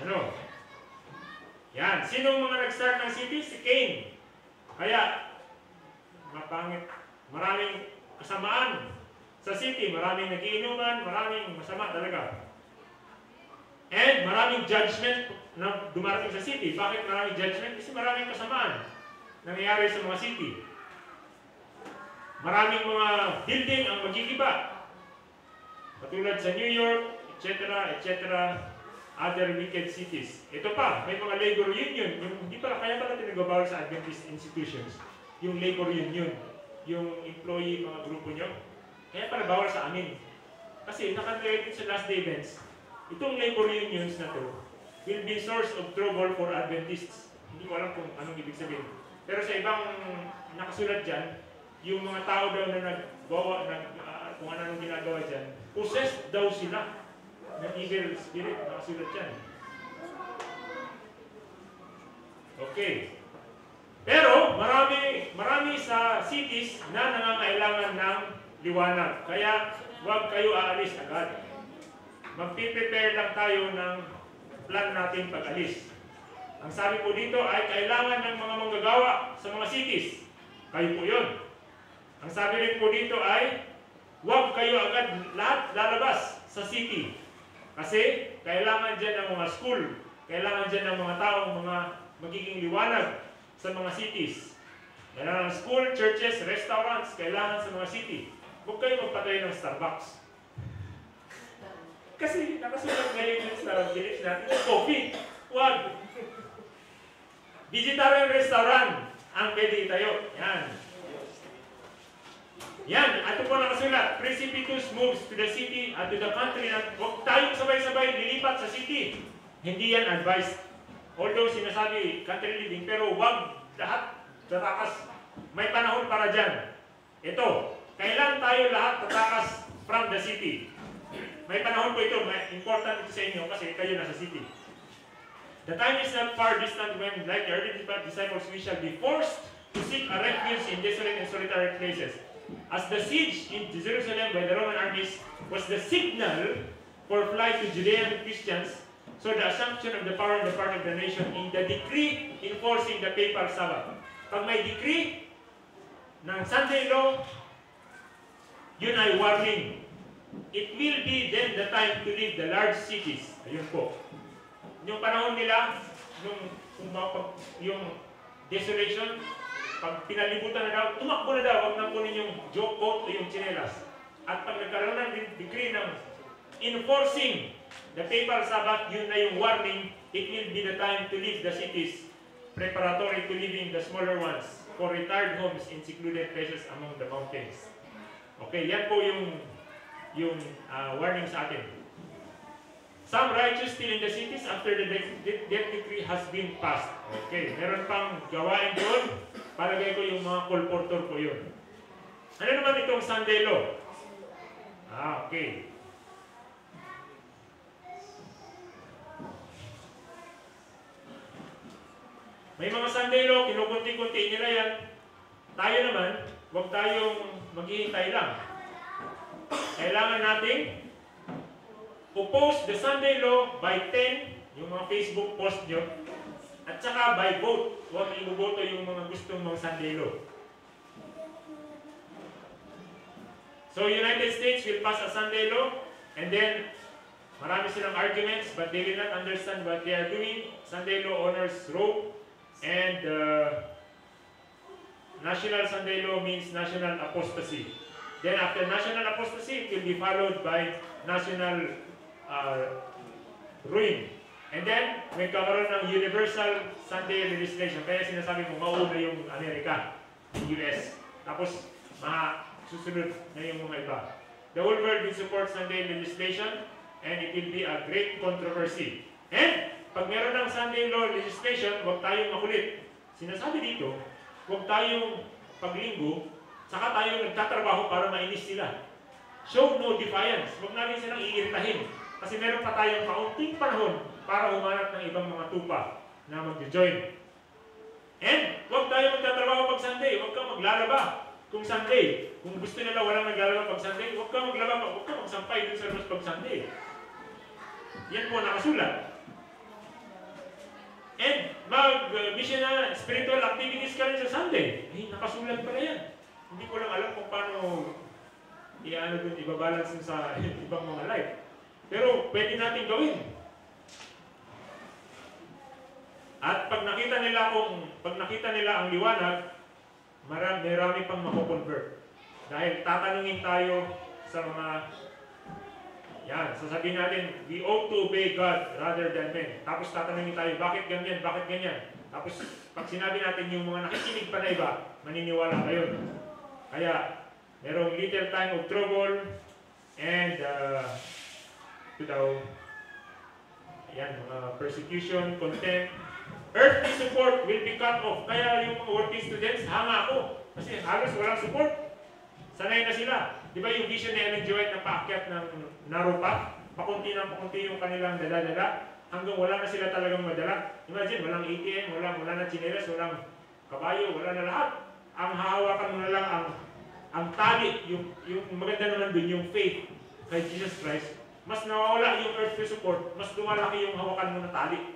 ano? Yan, sinong mga nag-start ng city? Si Cain. Kaya, mapangit, maraming kasamaan sa city, maraming nagiinuman, maraming masama talaga. And maraming judgment na dumarating sa city. Bakit maraming judgment? Kasi maraming kasamaan nangyayari sa mga city. Maraming mga building ang magigiba. Katulad sa New York, etc., etc., other wicked cities. Ito pa, may mga labor union. Yung, hindi pala, kaya pala tinagabawal sa Adventist institutions. Yung labor union. Yung employee, mga grupo nyo. Kaya pala bawal sa amin. Kasi nakalagay din sa last day events, itong labor unions na to will be source of trouble for Adventists. Hindi ko alam kung anong ibig sabihin. Pero sa ibang nakasulat dyan, yung mga tao daw na nagbawa, nag, ah, kung ano anong ginagawa dyan, possessed daw sila ng evil spirit. Nakasulat dyan. Okay. Pero marami marami sa cities na nangangailangan ng liwanag. Kaya huwag kayo aalis agad. Magpiprepare lang tayo ng plan natin pag-alis. Ang sabi po dito ay kailangan ng mga manggagawa sa mga cities. Kayo po yun. Ang sabi rin po dito ay huwag kayo agad lahat lalabas sa city. Kasi kailangan dyan ng mga school, kailangan dyan ng mga taong mga magiging liwanag sa mga cities. Kailangan ng school, churches, restaurants, kailangan sa mga city. Huwag kayo magpatay ng Starbucks. Kasi nakasulat ngayon yung Starbucks Philips natin yung coffee. Huwag. Vegetarian restaurant ang pwede itayo. Yan. Yan. Ato po nakasulat. Precipitous moves to the city at to the country. At huwag tayong sabay-sabay lilipat sa city. Hindi yan advice. Although sinasabi country living, pero huwag lahat tatakas. May panahon para dyan. Ito, kailan tayo lahat tatakas from the city? May panahon po ito, may important ito sa inyo kasi kayo nasa city. The time is not far distant when, like the early disciples, we shall be forced to seek a refuge in desolate and solitary places. As the siege in Jerusalem by the Roman armies was the signal for flight to Judean Christians, so the assumption of the power on the part of the nation in the decree enforcing the papal Sabbath. Pag may decree ng Sunday law, yun ay warning It will be then the time to leave the large cities. Ayun po. Yung panahon nila, umapag, yung desolation, pag pinalibutan na daw, tumakbo na daw, huwag na kunin yung joke coat o yung chinelas. At pag nagkaroon ng decree ng enforcing the papal Sabbath, yun na yung warning, it will be the time to leave the cities preparatory to leaving the smaller ones for retired homes in secluded places among the mountains. Okay, yan po yung yung uh, warning sa atin. Some righteous still in the cities after the death decree has been passed. Okay, meron pang gawain doon. Palagay ko yung mga colportor ko yun. Ano naman itong Sunday law? Ah, okay. May mga Sunday law, kinukunti-kunti nila yan. Tayo naman, huwag tayong maghihintay lang. Kailangan nating post the Sunday law by 10, yung mga Facebook post nyo, at saka by vote. Huwag ibuboto yung mga gustong mga law. So United States will pass a Sunday law, and then marami silang arguments, but they will not understand what they are doing. Sunday law honors Roe, and uh, National Sunday law means national apostasy. Then after national apostasy, it will be followed by national uh, ruin. And then, may kamaroon ng universal Sunday legislation. Kaya sinasabi mo, mauna yung Amerika, US. Tapos, mga susunod na yung mga iba. The whole world will support Sunday legislation and it will be a great controversy. And, pag meron ng Sunday law legislation, huwag tayong makulit. Sinasabi dito, huwag tayong paglinggo, saka tayo nagtatrabaho para mainis sila. Show no defiance. Huwag natin silang iiritahin. Kasi meron pa tayong kaunting panahon para humanap ng ibang mga tupa na mag-join. And huwag tayo magtatrabaho pag Sunday. Huwag kang maglalaba kung Sunday. Kung gusto nila walang naglalaba pag Sunday, huwag kang maglaba, huwag kang magsampay dun sa pag Sunday. Yan po nakasulat. And mag-mission na spiritual activities ka rin sa Sunday. Eh, nakasulat pala yan. Hindi ko lang alam kung paano i-ano dun, ibabalance sa ibang mga life. Pero pwede natin gawin. At pag nakita nila kung pag nakita nila ang liwanag, marami, marami pang mako-convert. Dahil tatanungin tayo sa mga yan, sasabihin natin, we ought to obey God rather than men. Tapos tatanungin tayo, bakit ganyan, bakit ganyan? Tapos pag sinabi natin yung mga nakikinig pa na iba, maniniwala kayo. Kaya, merong little time of trouble and uh, ito daw, yan, mga persecution, contempt, earthly support will be cut off. Kaya yung mga working students, hanga ako. Kasi halos walang support. Sanay na sila. Di ba yung vision ni Ellen. White na paakyat ng Narupa? Pakunti ng pakunti yung kanilang dala-dala hanggang wala na sila talagang madala. Imagine, walang ATM, walang, wala na chinelas, walang kabayo, wala na lahat. Ang hahawakan mo na lang ang ang tali, yung, yung maganda naman dun, yung faith kay Jesus Christ, mas nawawala yung earthly support, mas lumalaki yung hawakan mo na tali.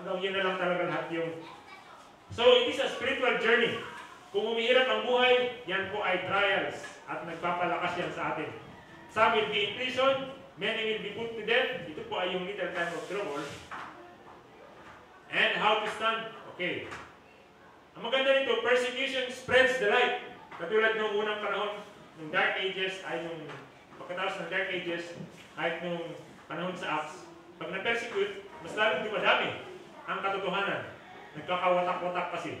Hanggang yun na lang talaga lahat yung... So, it is a spiritual journey. Kung umihirap ang buhay, yan po ay trials at nagpapalakas yan sa atin. Some will be in prison, many will be put to death. Ito po ay yung little time of trouble. And how to stand? Okay. Ang maganda nito, persecution spreads the light. Katulad nung unang panahon, ng Dark Ages, ay nung pagkatapos ng Dark Ages, kahit nung panahon sa Acts, pag na-persecute, mas lalong dumadami ang katotohanan. Nagkakawatak-watak kasi.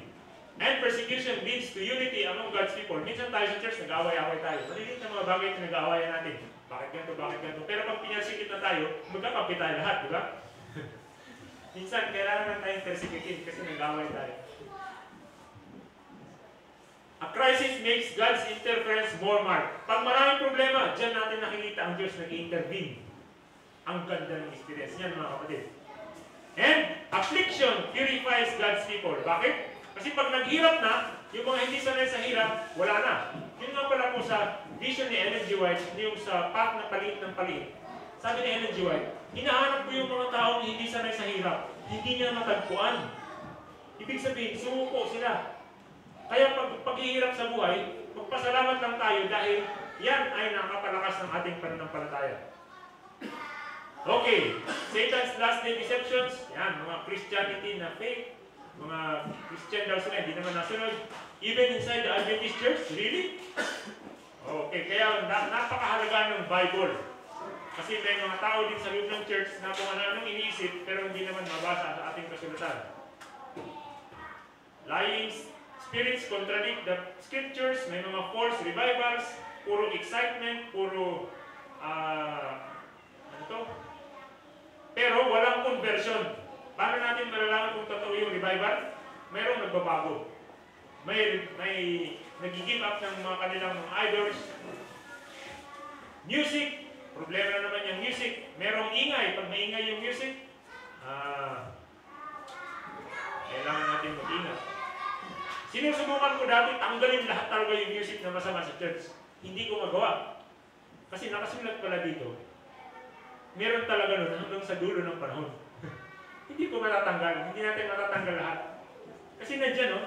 And persecution leads to unity among God's people. Minsan tayo sa church, nag-away-away tayo. Maliliit na mga bagay na nag-aawayan natin. Bakit ganito, bakit ganito. Pero pag pinarsikit na tayo, magkakampi tayo lahat, di ba? Minsan, kailangan na tayong persecutin kasi nag-away tayo. A crisis makes God's interference more marked. Pag maraming problema, dyan natin nakikita ang Diyos nag-intervene. Ang ganda ng experience niyan, mga kapatid. And affliction purifies God's people. Bakit? Kasi pag naghirap na, yung mga hindi sanay sa hirap, wala na. Yun nga pala po sa vision ni Ellen G. White, yung sa path na paliit ng paliit. Sabi ni Ellen G. White, hinahanap ko yung mga taong hindi sanay sa hirap. Hindi niya matagpuan. Ibig sabihin, sumuko sila. Kaya pag paghihirap sa buhay, magpasalamat lang tayo dahil yan ay nakapalakas ng ating pananampalataya. Okay, Satan's last day deceptions, yan, mga Christianity na fake, mga Christian daw sila, hindi naman nasunod. Even inside the Adventist Church, really? Okay, kaya na, napakahalaga ng Bible. Kasi may mga tao din sa loob ng church na kung ano-anong iniisip, pero hindi naman mabasa sa ating kasulatan. Lying spirits contradict the scriptures, may mga false revivals, puro excitement, puro, ah, ano to? Pero walang conversion. Paano natin malalaman kung totoo yung revival? Mayroong nagbabago. May, may nag-give up ng mga kanilang mga idols. Music, problema na naman yung music. Merong ingay. Pag maingay yung music, ah, kailangan natin mag-ingat. Sinusubukan ko dati tanggalin lahat talaga yung music na masama sa church. Hindi ko magawa. Kasi nakasulat pala dito, meron talaga nun hanggang sa dulo ng panahon. hindi ko matatanggal. Hindi natin matatanggal lahat. Kasi nandiyan, no?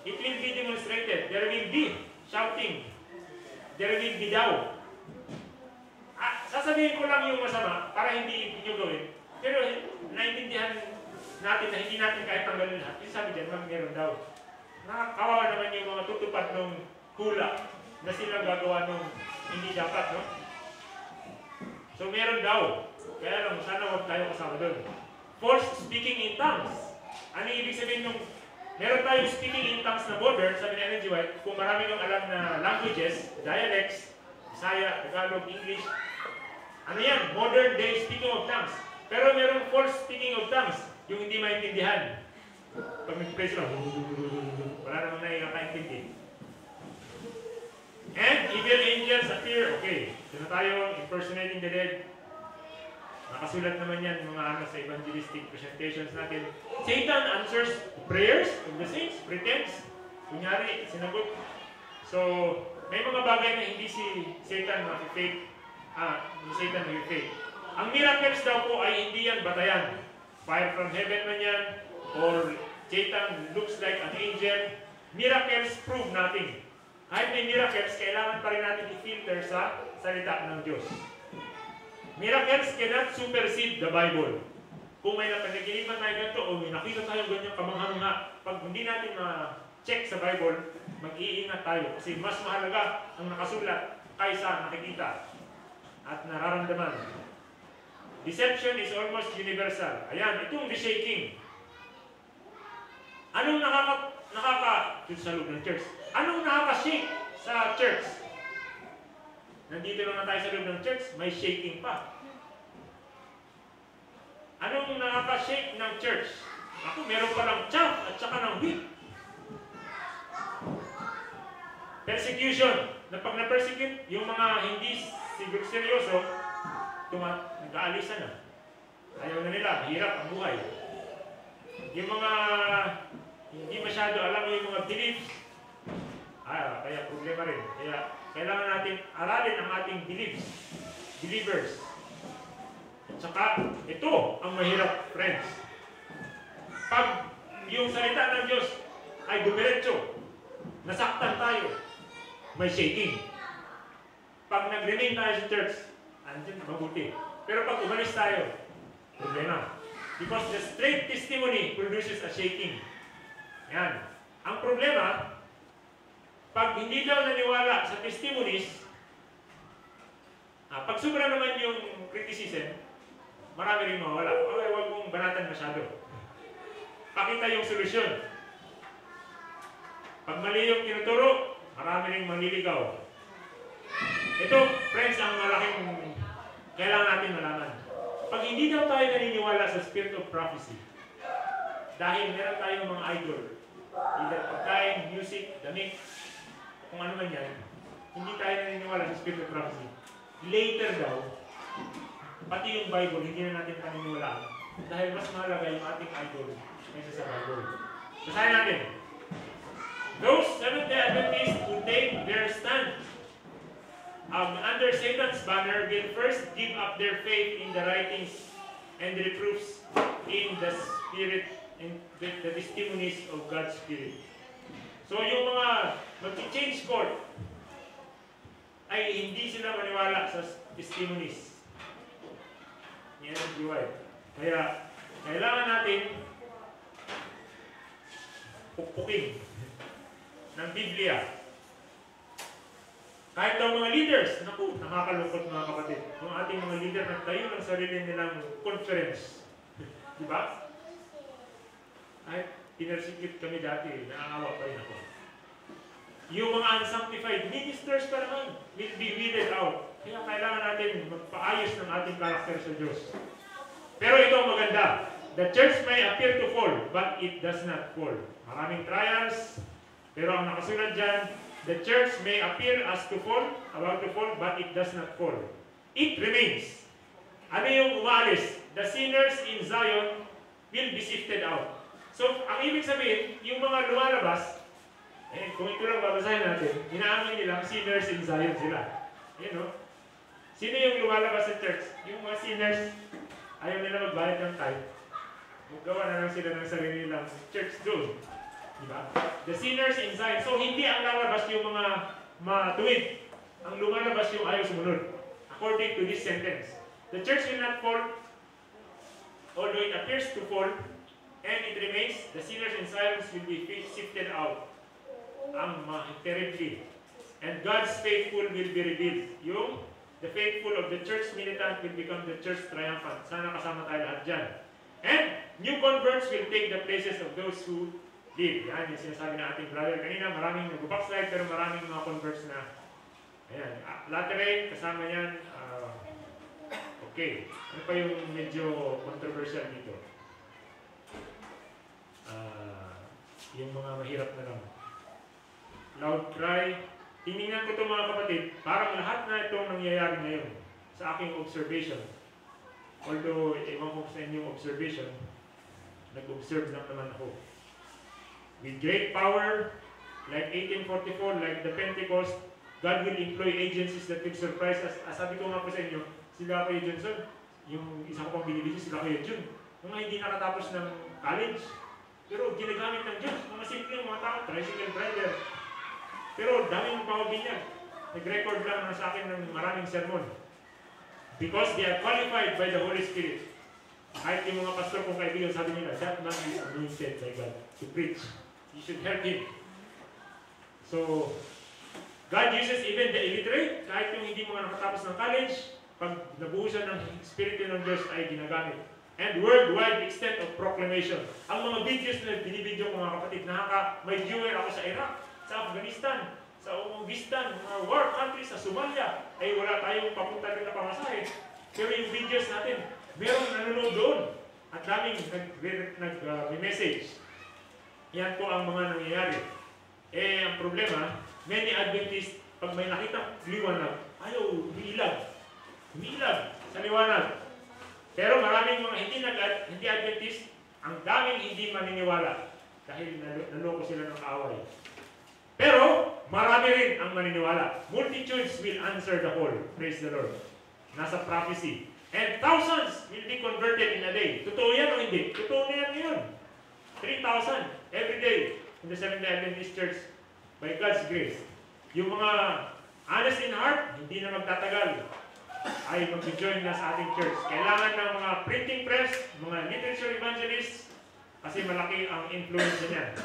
It will be demonstrated. There will be shouting. There will be daw. Ah, sasabihin ko lang yung masama para hindi nyo gawin. Pero naintindihan natin na hindi natin kahit tanggalin lahat. Yung sabi dyan, mag meron daw. Nakakawawa naman yung mga tutupad ng hula na silang gagawa nung hindi dapat, no? So meron daw. Kaya lang, sana huwag tayo kasama doon. False speaking in tongues. Ano ibig sabihin nung meron tayong speaking in tongues na border, sabi ni Ellen. White, kung marami kang alam na languages, dialects, Bisaya, Tagalog, English, ano yan? Modern day speaking of tongues. Pero merong false speaking of tongues, yung hindi maintindihan. Pag nag-pray sila, wala namang nakakaintindi. And evil angels appear. Okay. Doon tayo, impersonating the dead. Nakasulat naman yan mga ano sa evangelistic presentations natin. Satan answers prayers of the saints, pretends. Kunyari, sinagot. So, may mga bagay na hindi si Satan ma-fake. Ah, ni Satan ma-fake. Ang miracles daw po ay hindi yan batayan. Fire from heaven man yan, or Satan looks like an angel. Miracles prove nothing. Kahit may miracles, kailangan pa rin natin i-filter sa salita ng Diyos. Miracles cannot supersede the Bible. Kung may napanaginipan tayo ganito o may nakita tayo ganyang kamangha pag hindi natin ma-check sa Bible, mag-iingat tayo kasi mas mahalaga ang nakasulat kaysa nakikita at nararamdaman. Deception is almost universal. Ayan, itong shaking. Anong nakaka, nakaka, sa loob ng church, anong nakaka-shake sa church? Nandito lang na tayo sa loob ng church, may shaking pa. Anong nakaka-shake ng church? Ako, meron pa lang chaff at saka ng whip. Persecution. Na pag na-persecute, yung mga hindi siguro seryoso, tumat nag-aalisa na. Ayaw na nila, hirap ang buhay. Yung mga hindi masyado alam yung mga beliefs, ah, kaya problema rin. Kaya kailangan natin aralin ang ating beliefs, believers. At saka, ito ang mahirap, friends. Pag yung salita ng Diyos ay dumiretso, nasaktan tayo, may shaking. Pag nag-remain tayo sa church, andyan, mabuti. Pero pag umalis tayo, problema. Because the straight testimony produces a shaking. Yan. Ang problema, pag hindi daw naniwala sa testimonies, ah, pag sobra naman yung criticism, marami rin mawala. Okay, huwag mong banatan masyado. Pakita yung solusyon. Pag mali yung tinuturo, marami rin manliligaw. Ito, friends, ang malaking kailangan natin malaman. Pag hindi daw tayo naniniwala sa spirit of prophecy, dahil meron tayong mga idol, either pagkain, music, damit, kung ano man yan, hindi tayo naniniwala sa spirit of prophecy. Later daw, pati yung Bible, hindi na natin dahil mas yung ating idol kaysa sa Bible. Basahin natin. Those Seventh-day Adventists who take their stand um, under Satan's banner will first give up their faith in the writings and reproofs in the Spirit and the, the testimonies of God's Spirit. So yung mga mag-change court ay hindi sila maniwala sa testimonies. Yan ang buhay. Kaya kailangan natin pukpukin ng Biblia kahit daw mga leaders, naku, nakakalungkot mga kapatid. Yung ating mga leader nagtayo ng sarili nilang conference. Di ba? Kahit pinersecute kami dati, naawa pa rin ako. Yung mga unsanctified ministers pa naman will be weeded out. Kaya kailangan natin magpaayos ng ating karakter sa Diyos. Pero ito ang maganda. The church may appear to fall, but it does not fall. Maraming trials, pero ang nakasulat dyan, The church may appear as to fall, about to fall, but it does not fall. It remains. Ano yung umalis? The sinners in Zion will be sifted out. So, ang ibig sabihin, yung mga lumalabas, eh, kung ito lang babasahin natin, inaamin nilang sinners in Zion sila. Ayan, no? Sino yung lumalabas sa church? Yung mga sinners, ayaw nila magbayad ng tithe. Magawa na lang sila ng sarili nilang church doon. Diba? The sinners in Zion. So, hindi ang lalabas yung mga matuwid. Ang lumalabas yung ayaw sumunod. According to this sentence. The church will not fall, although it appears to fall, and it remains, the sinners in Zion will be sifted out. Ang terribly. And God's faithful will be revealed. Yung the faithful of the church militant will become the church triumphant. Sana kasama tayo lahat dyan. And new converts will take the places of those who live. Yan yung sinasabi ng ating brother kanina. Maraming nag-backslide pero maraming mga converts na ayan. Uh, Lateran, kasama yan. ah, okay. Ano pa yung medyo controversial dito? Ah, yung mga mahirap na lang. Loud cry. Tinignan ko ito mga kapatid, parang lahat na itong nangyayari ngayon sa aking observation. Although, ewan ko sa inyong observation, nag-observe lang naman ako. With great power, like 1844, like the Pentecost, God will employ agencies that will surprise us. Ah, sabi ko nga po sa inyo, sila kayo Johnson, yung isa ko pang binibigyan, sila kayo Jun. Mga hindi nakatapos ng college, pero ginagamit ng Diyos. Mga simple mga tao, tricycle driver. Pero daming pamabinyag. Nag-record lang na sa akin ng maraming sermon. Because they are qualified by the Holy Spirit. Kahit yung mga pastor kong kaibigan sabi nila, that man is anointed by God to preach. You should help him. So, God uses even the illiterate, kahit yung hindi mga nakatapos ng college, pag nabuhusan ng Espiritu ng Diyos ay ginagamit. And worldwide extent of proclamation. Ang mga videos na binibidyo ko mga kapatid, nakaka, may viewer ako sa Iraq, sa Afghanistan, sa Uzbekistan, mga war countries, sa Somalia, ay wala tayong papunta rin na pamasahe. Pero yung videos natin, merong nanonood doon. At daming nag-message. Yan po ang mga nangyayari. Eh, ang problema, many Adventists, pag may nakita liwanag, ayaw, umiilag. Umiilag sa liwanag. Pero maraming mga hindi nag hindi Adventist, ang daming hindi maniniwala dahil nalo- naloko sila ng away. Pero marami rin ang maniniwala. Multitudes will answer the call. Praise the Lord. Nasa prophecy. And thousands will be converted in a day. Totoo yan o hindi? Totoo na yan ngayon. 3,000 every day in the Seventh-day Adventist Church by God's grace. Yung mga honest in heart, hindi na magtatagal ay mag-join na sa ating church. Kailangan ng mga printing press, mga literature evangelists, kasi malaki ang influence niya.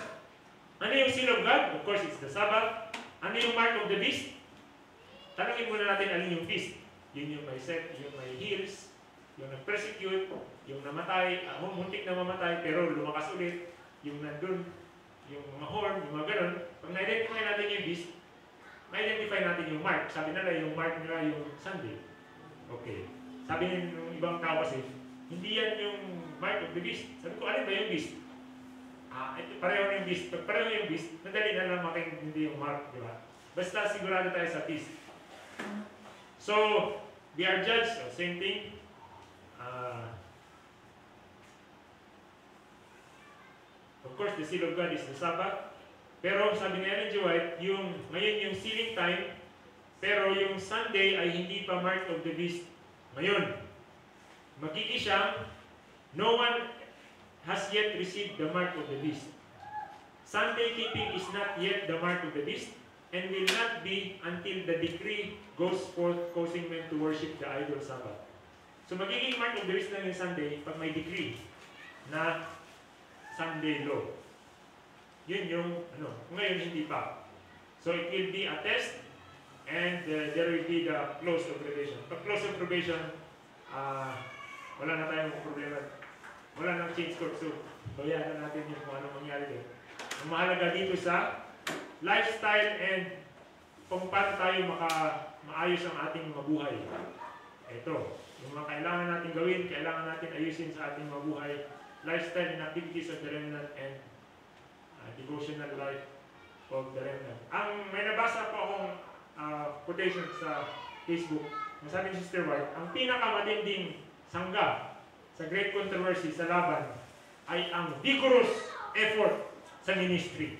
Ano yung seal of God? Of course, it's the Sabbath. Ano yung mark of the beast? Tanungin muna natin alin yung beast. Yun yung may set, yung may heels, yung nag-persecute, yung namatay, uh, muntik na mamatay, pero lumakas ulit, yung nandun, yung mga horn, yung mga ganun. Pag na-identify natin yung beast, ma-identify natin yung mark. Sabi nila, yung mark nila yung Sunday. Okay. Sabi ng ibang tao kasi, hindi yan yung mark of the beast. Sabi ko, alin ba yung beast? Ah, ito, pareho yung beast. Pag pareho yung beast, madali na lang makintindi yung mark, di ba? Basta sigurado tayo sa beast. So, we are judged, oh, same thing. Ah, of course, the seal of God is the Sabbath. Pero sabi ni Ellen G. White, yung, ngayon yung sealing time, pero yung Sunday ay hindi pa mark of the beast. Ngayon, magiging siyang, no one has yet received the mark of the beast. Sunday keeping is not yet the mark of the beast and will not be until the decree goes forth causing men to worship the idol Sabbath. So magiging mark of the beast lang yung Sunday pag may decree na Sunday law. Yun yung, ano, ngayon hindi pa. So it will be a test and uh, there will be the close of probation. Pag close of probation, ah, wala na tayong problema. Wala nang change course. So, bayaran natin yung kung ano mangyari doon. Ang mahalaga dito sa lifestyle and kung paano tayo maka, maayos ang ating mabuhay. Ito, yung mga kailangan natin gawin, kailangan natin ayusin sa ating mabuhay, lifestyle and activities of the remnant and uh, devotional life of the remnant. Ang may nabasa po akong uh, quotation sa Facebook, nasabi ni Sister White, ang pinakamatinding sangga sa great controversy sa laban ay ang vigorous effort sa ministry.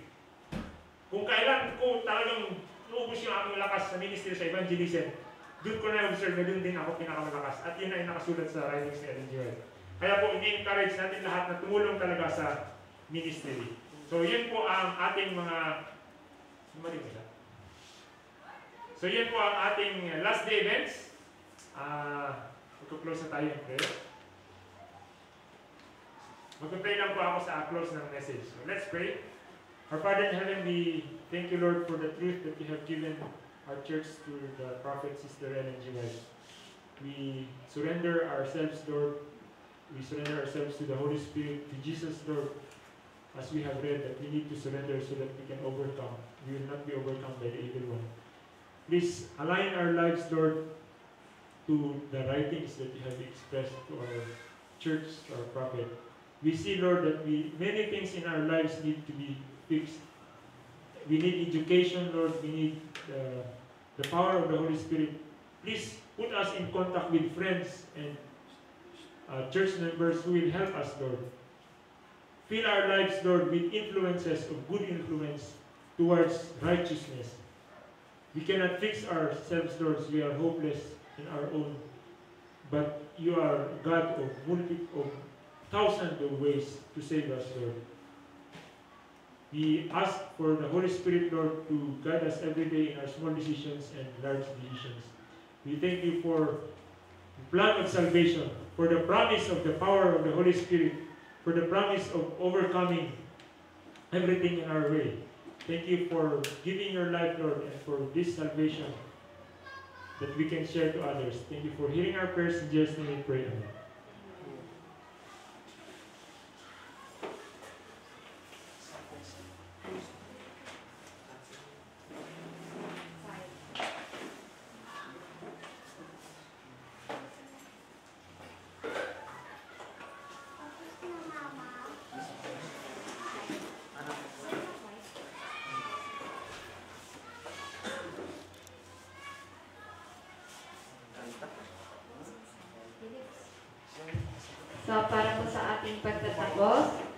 Kung kailan ko talagang naubos yung aming lakas sa ministry sa evangelism, doon ko na-observe na doon din ako pinakamalakas. At yun ay nakasulat sa writings ni Ellen G. Kaya po, ini-encourage natin lahat na tumulong talaga sa ministry. So, yun po ang ating mga... Sumali mo siya? So, yun po ang ating last day events. Ah, magko-close na tayo ng prayer. Magpapray lang po ako sa close ng message. So, let's pray. Our Father in heaven, we thank you, Lord, for the truth that you have given our church through the prophet, Sister Ellen G. We surrender ourselves, Lord. We surrender ourselves to the Holy Spirit, to Jesus, Lord, as we have read that we need to surrender so that we can overcome. We will not be overcome by the evil one. Please align our lives, Lord, to the writings that you have expressed to our church, to our prophet. We see, Lord, that we many things in our lives need to be fixed. We need education, Lord. We need uh, the power of the Holy Spirit. Please put us in contact with friends and uh, church members who will help us, Lord. Fill our lives, Lord, with influences of good influence towards righteousness. We cannot fix ourselves, Lord. We are hopeless in our own. But you are God of multi of thousands of ways to save us, Lord. We ask for the Holy Spirit, Lord, to guide us every day in our small decisions and large decisions. We thank you for the plan of salvation, for the promise of the power of the Holy Spirit, for the promise of overcoming everything in our way. Thank you for giving your life, Lord, and for this salvation that we can share to others. Thank you for hearing our prayers. In Jesus' name we pray. Amen.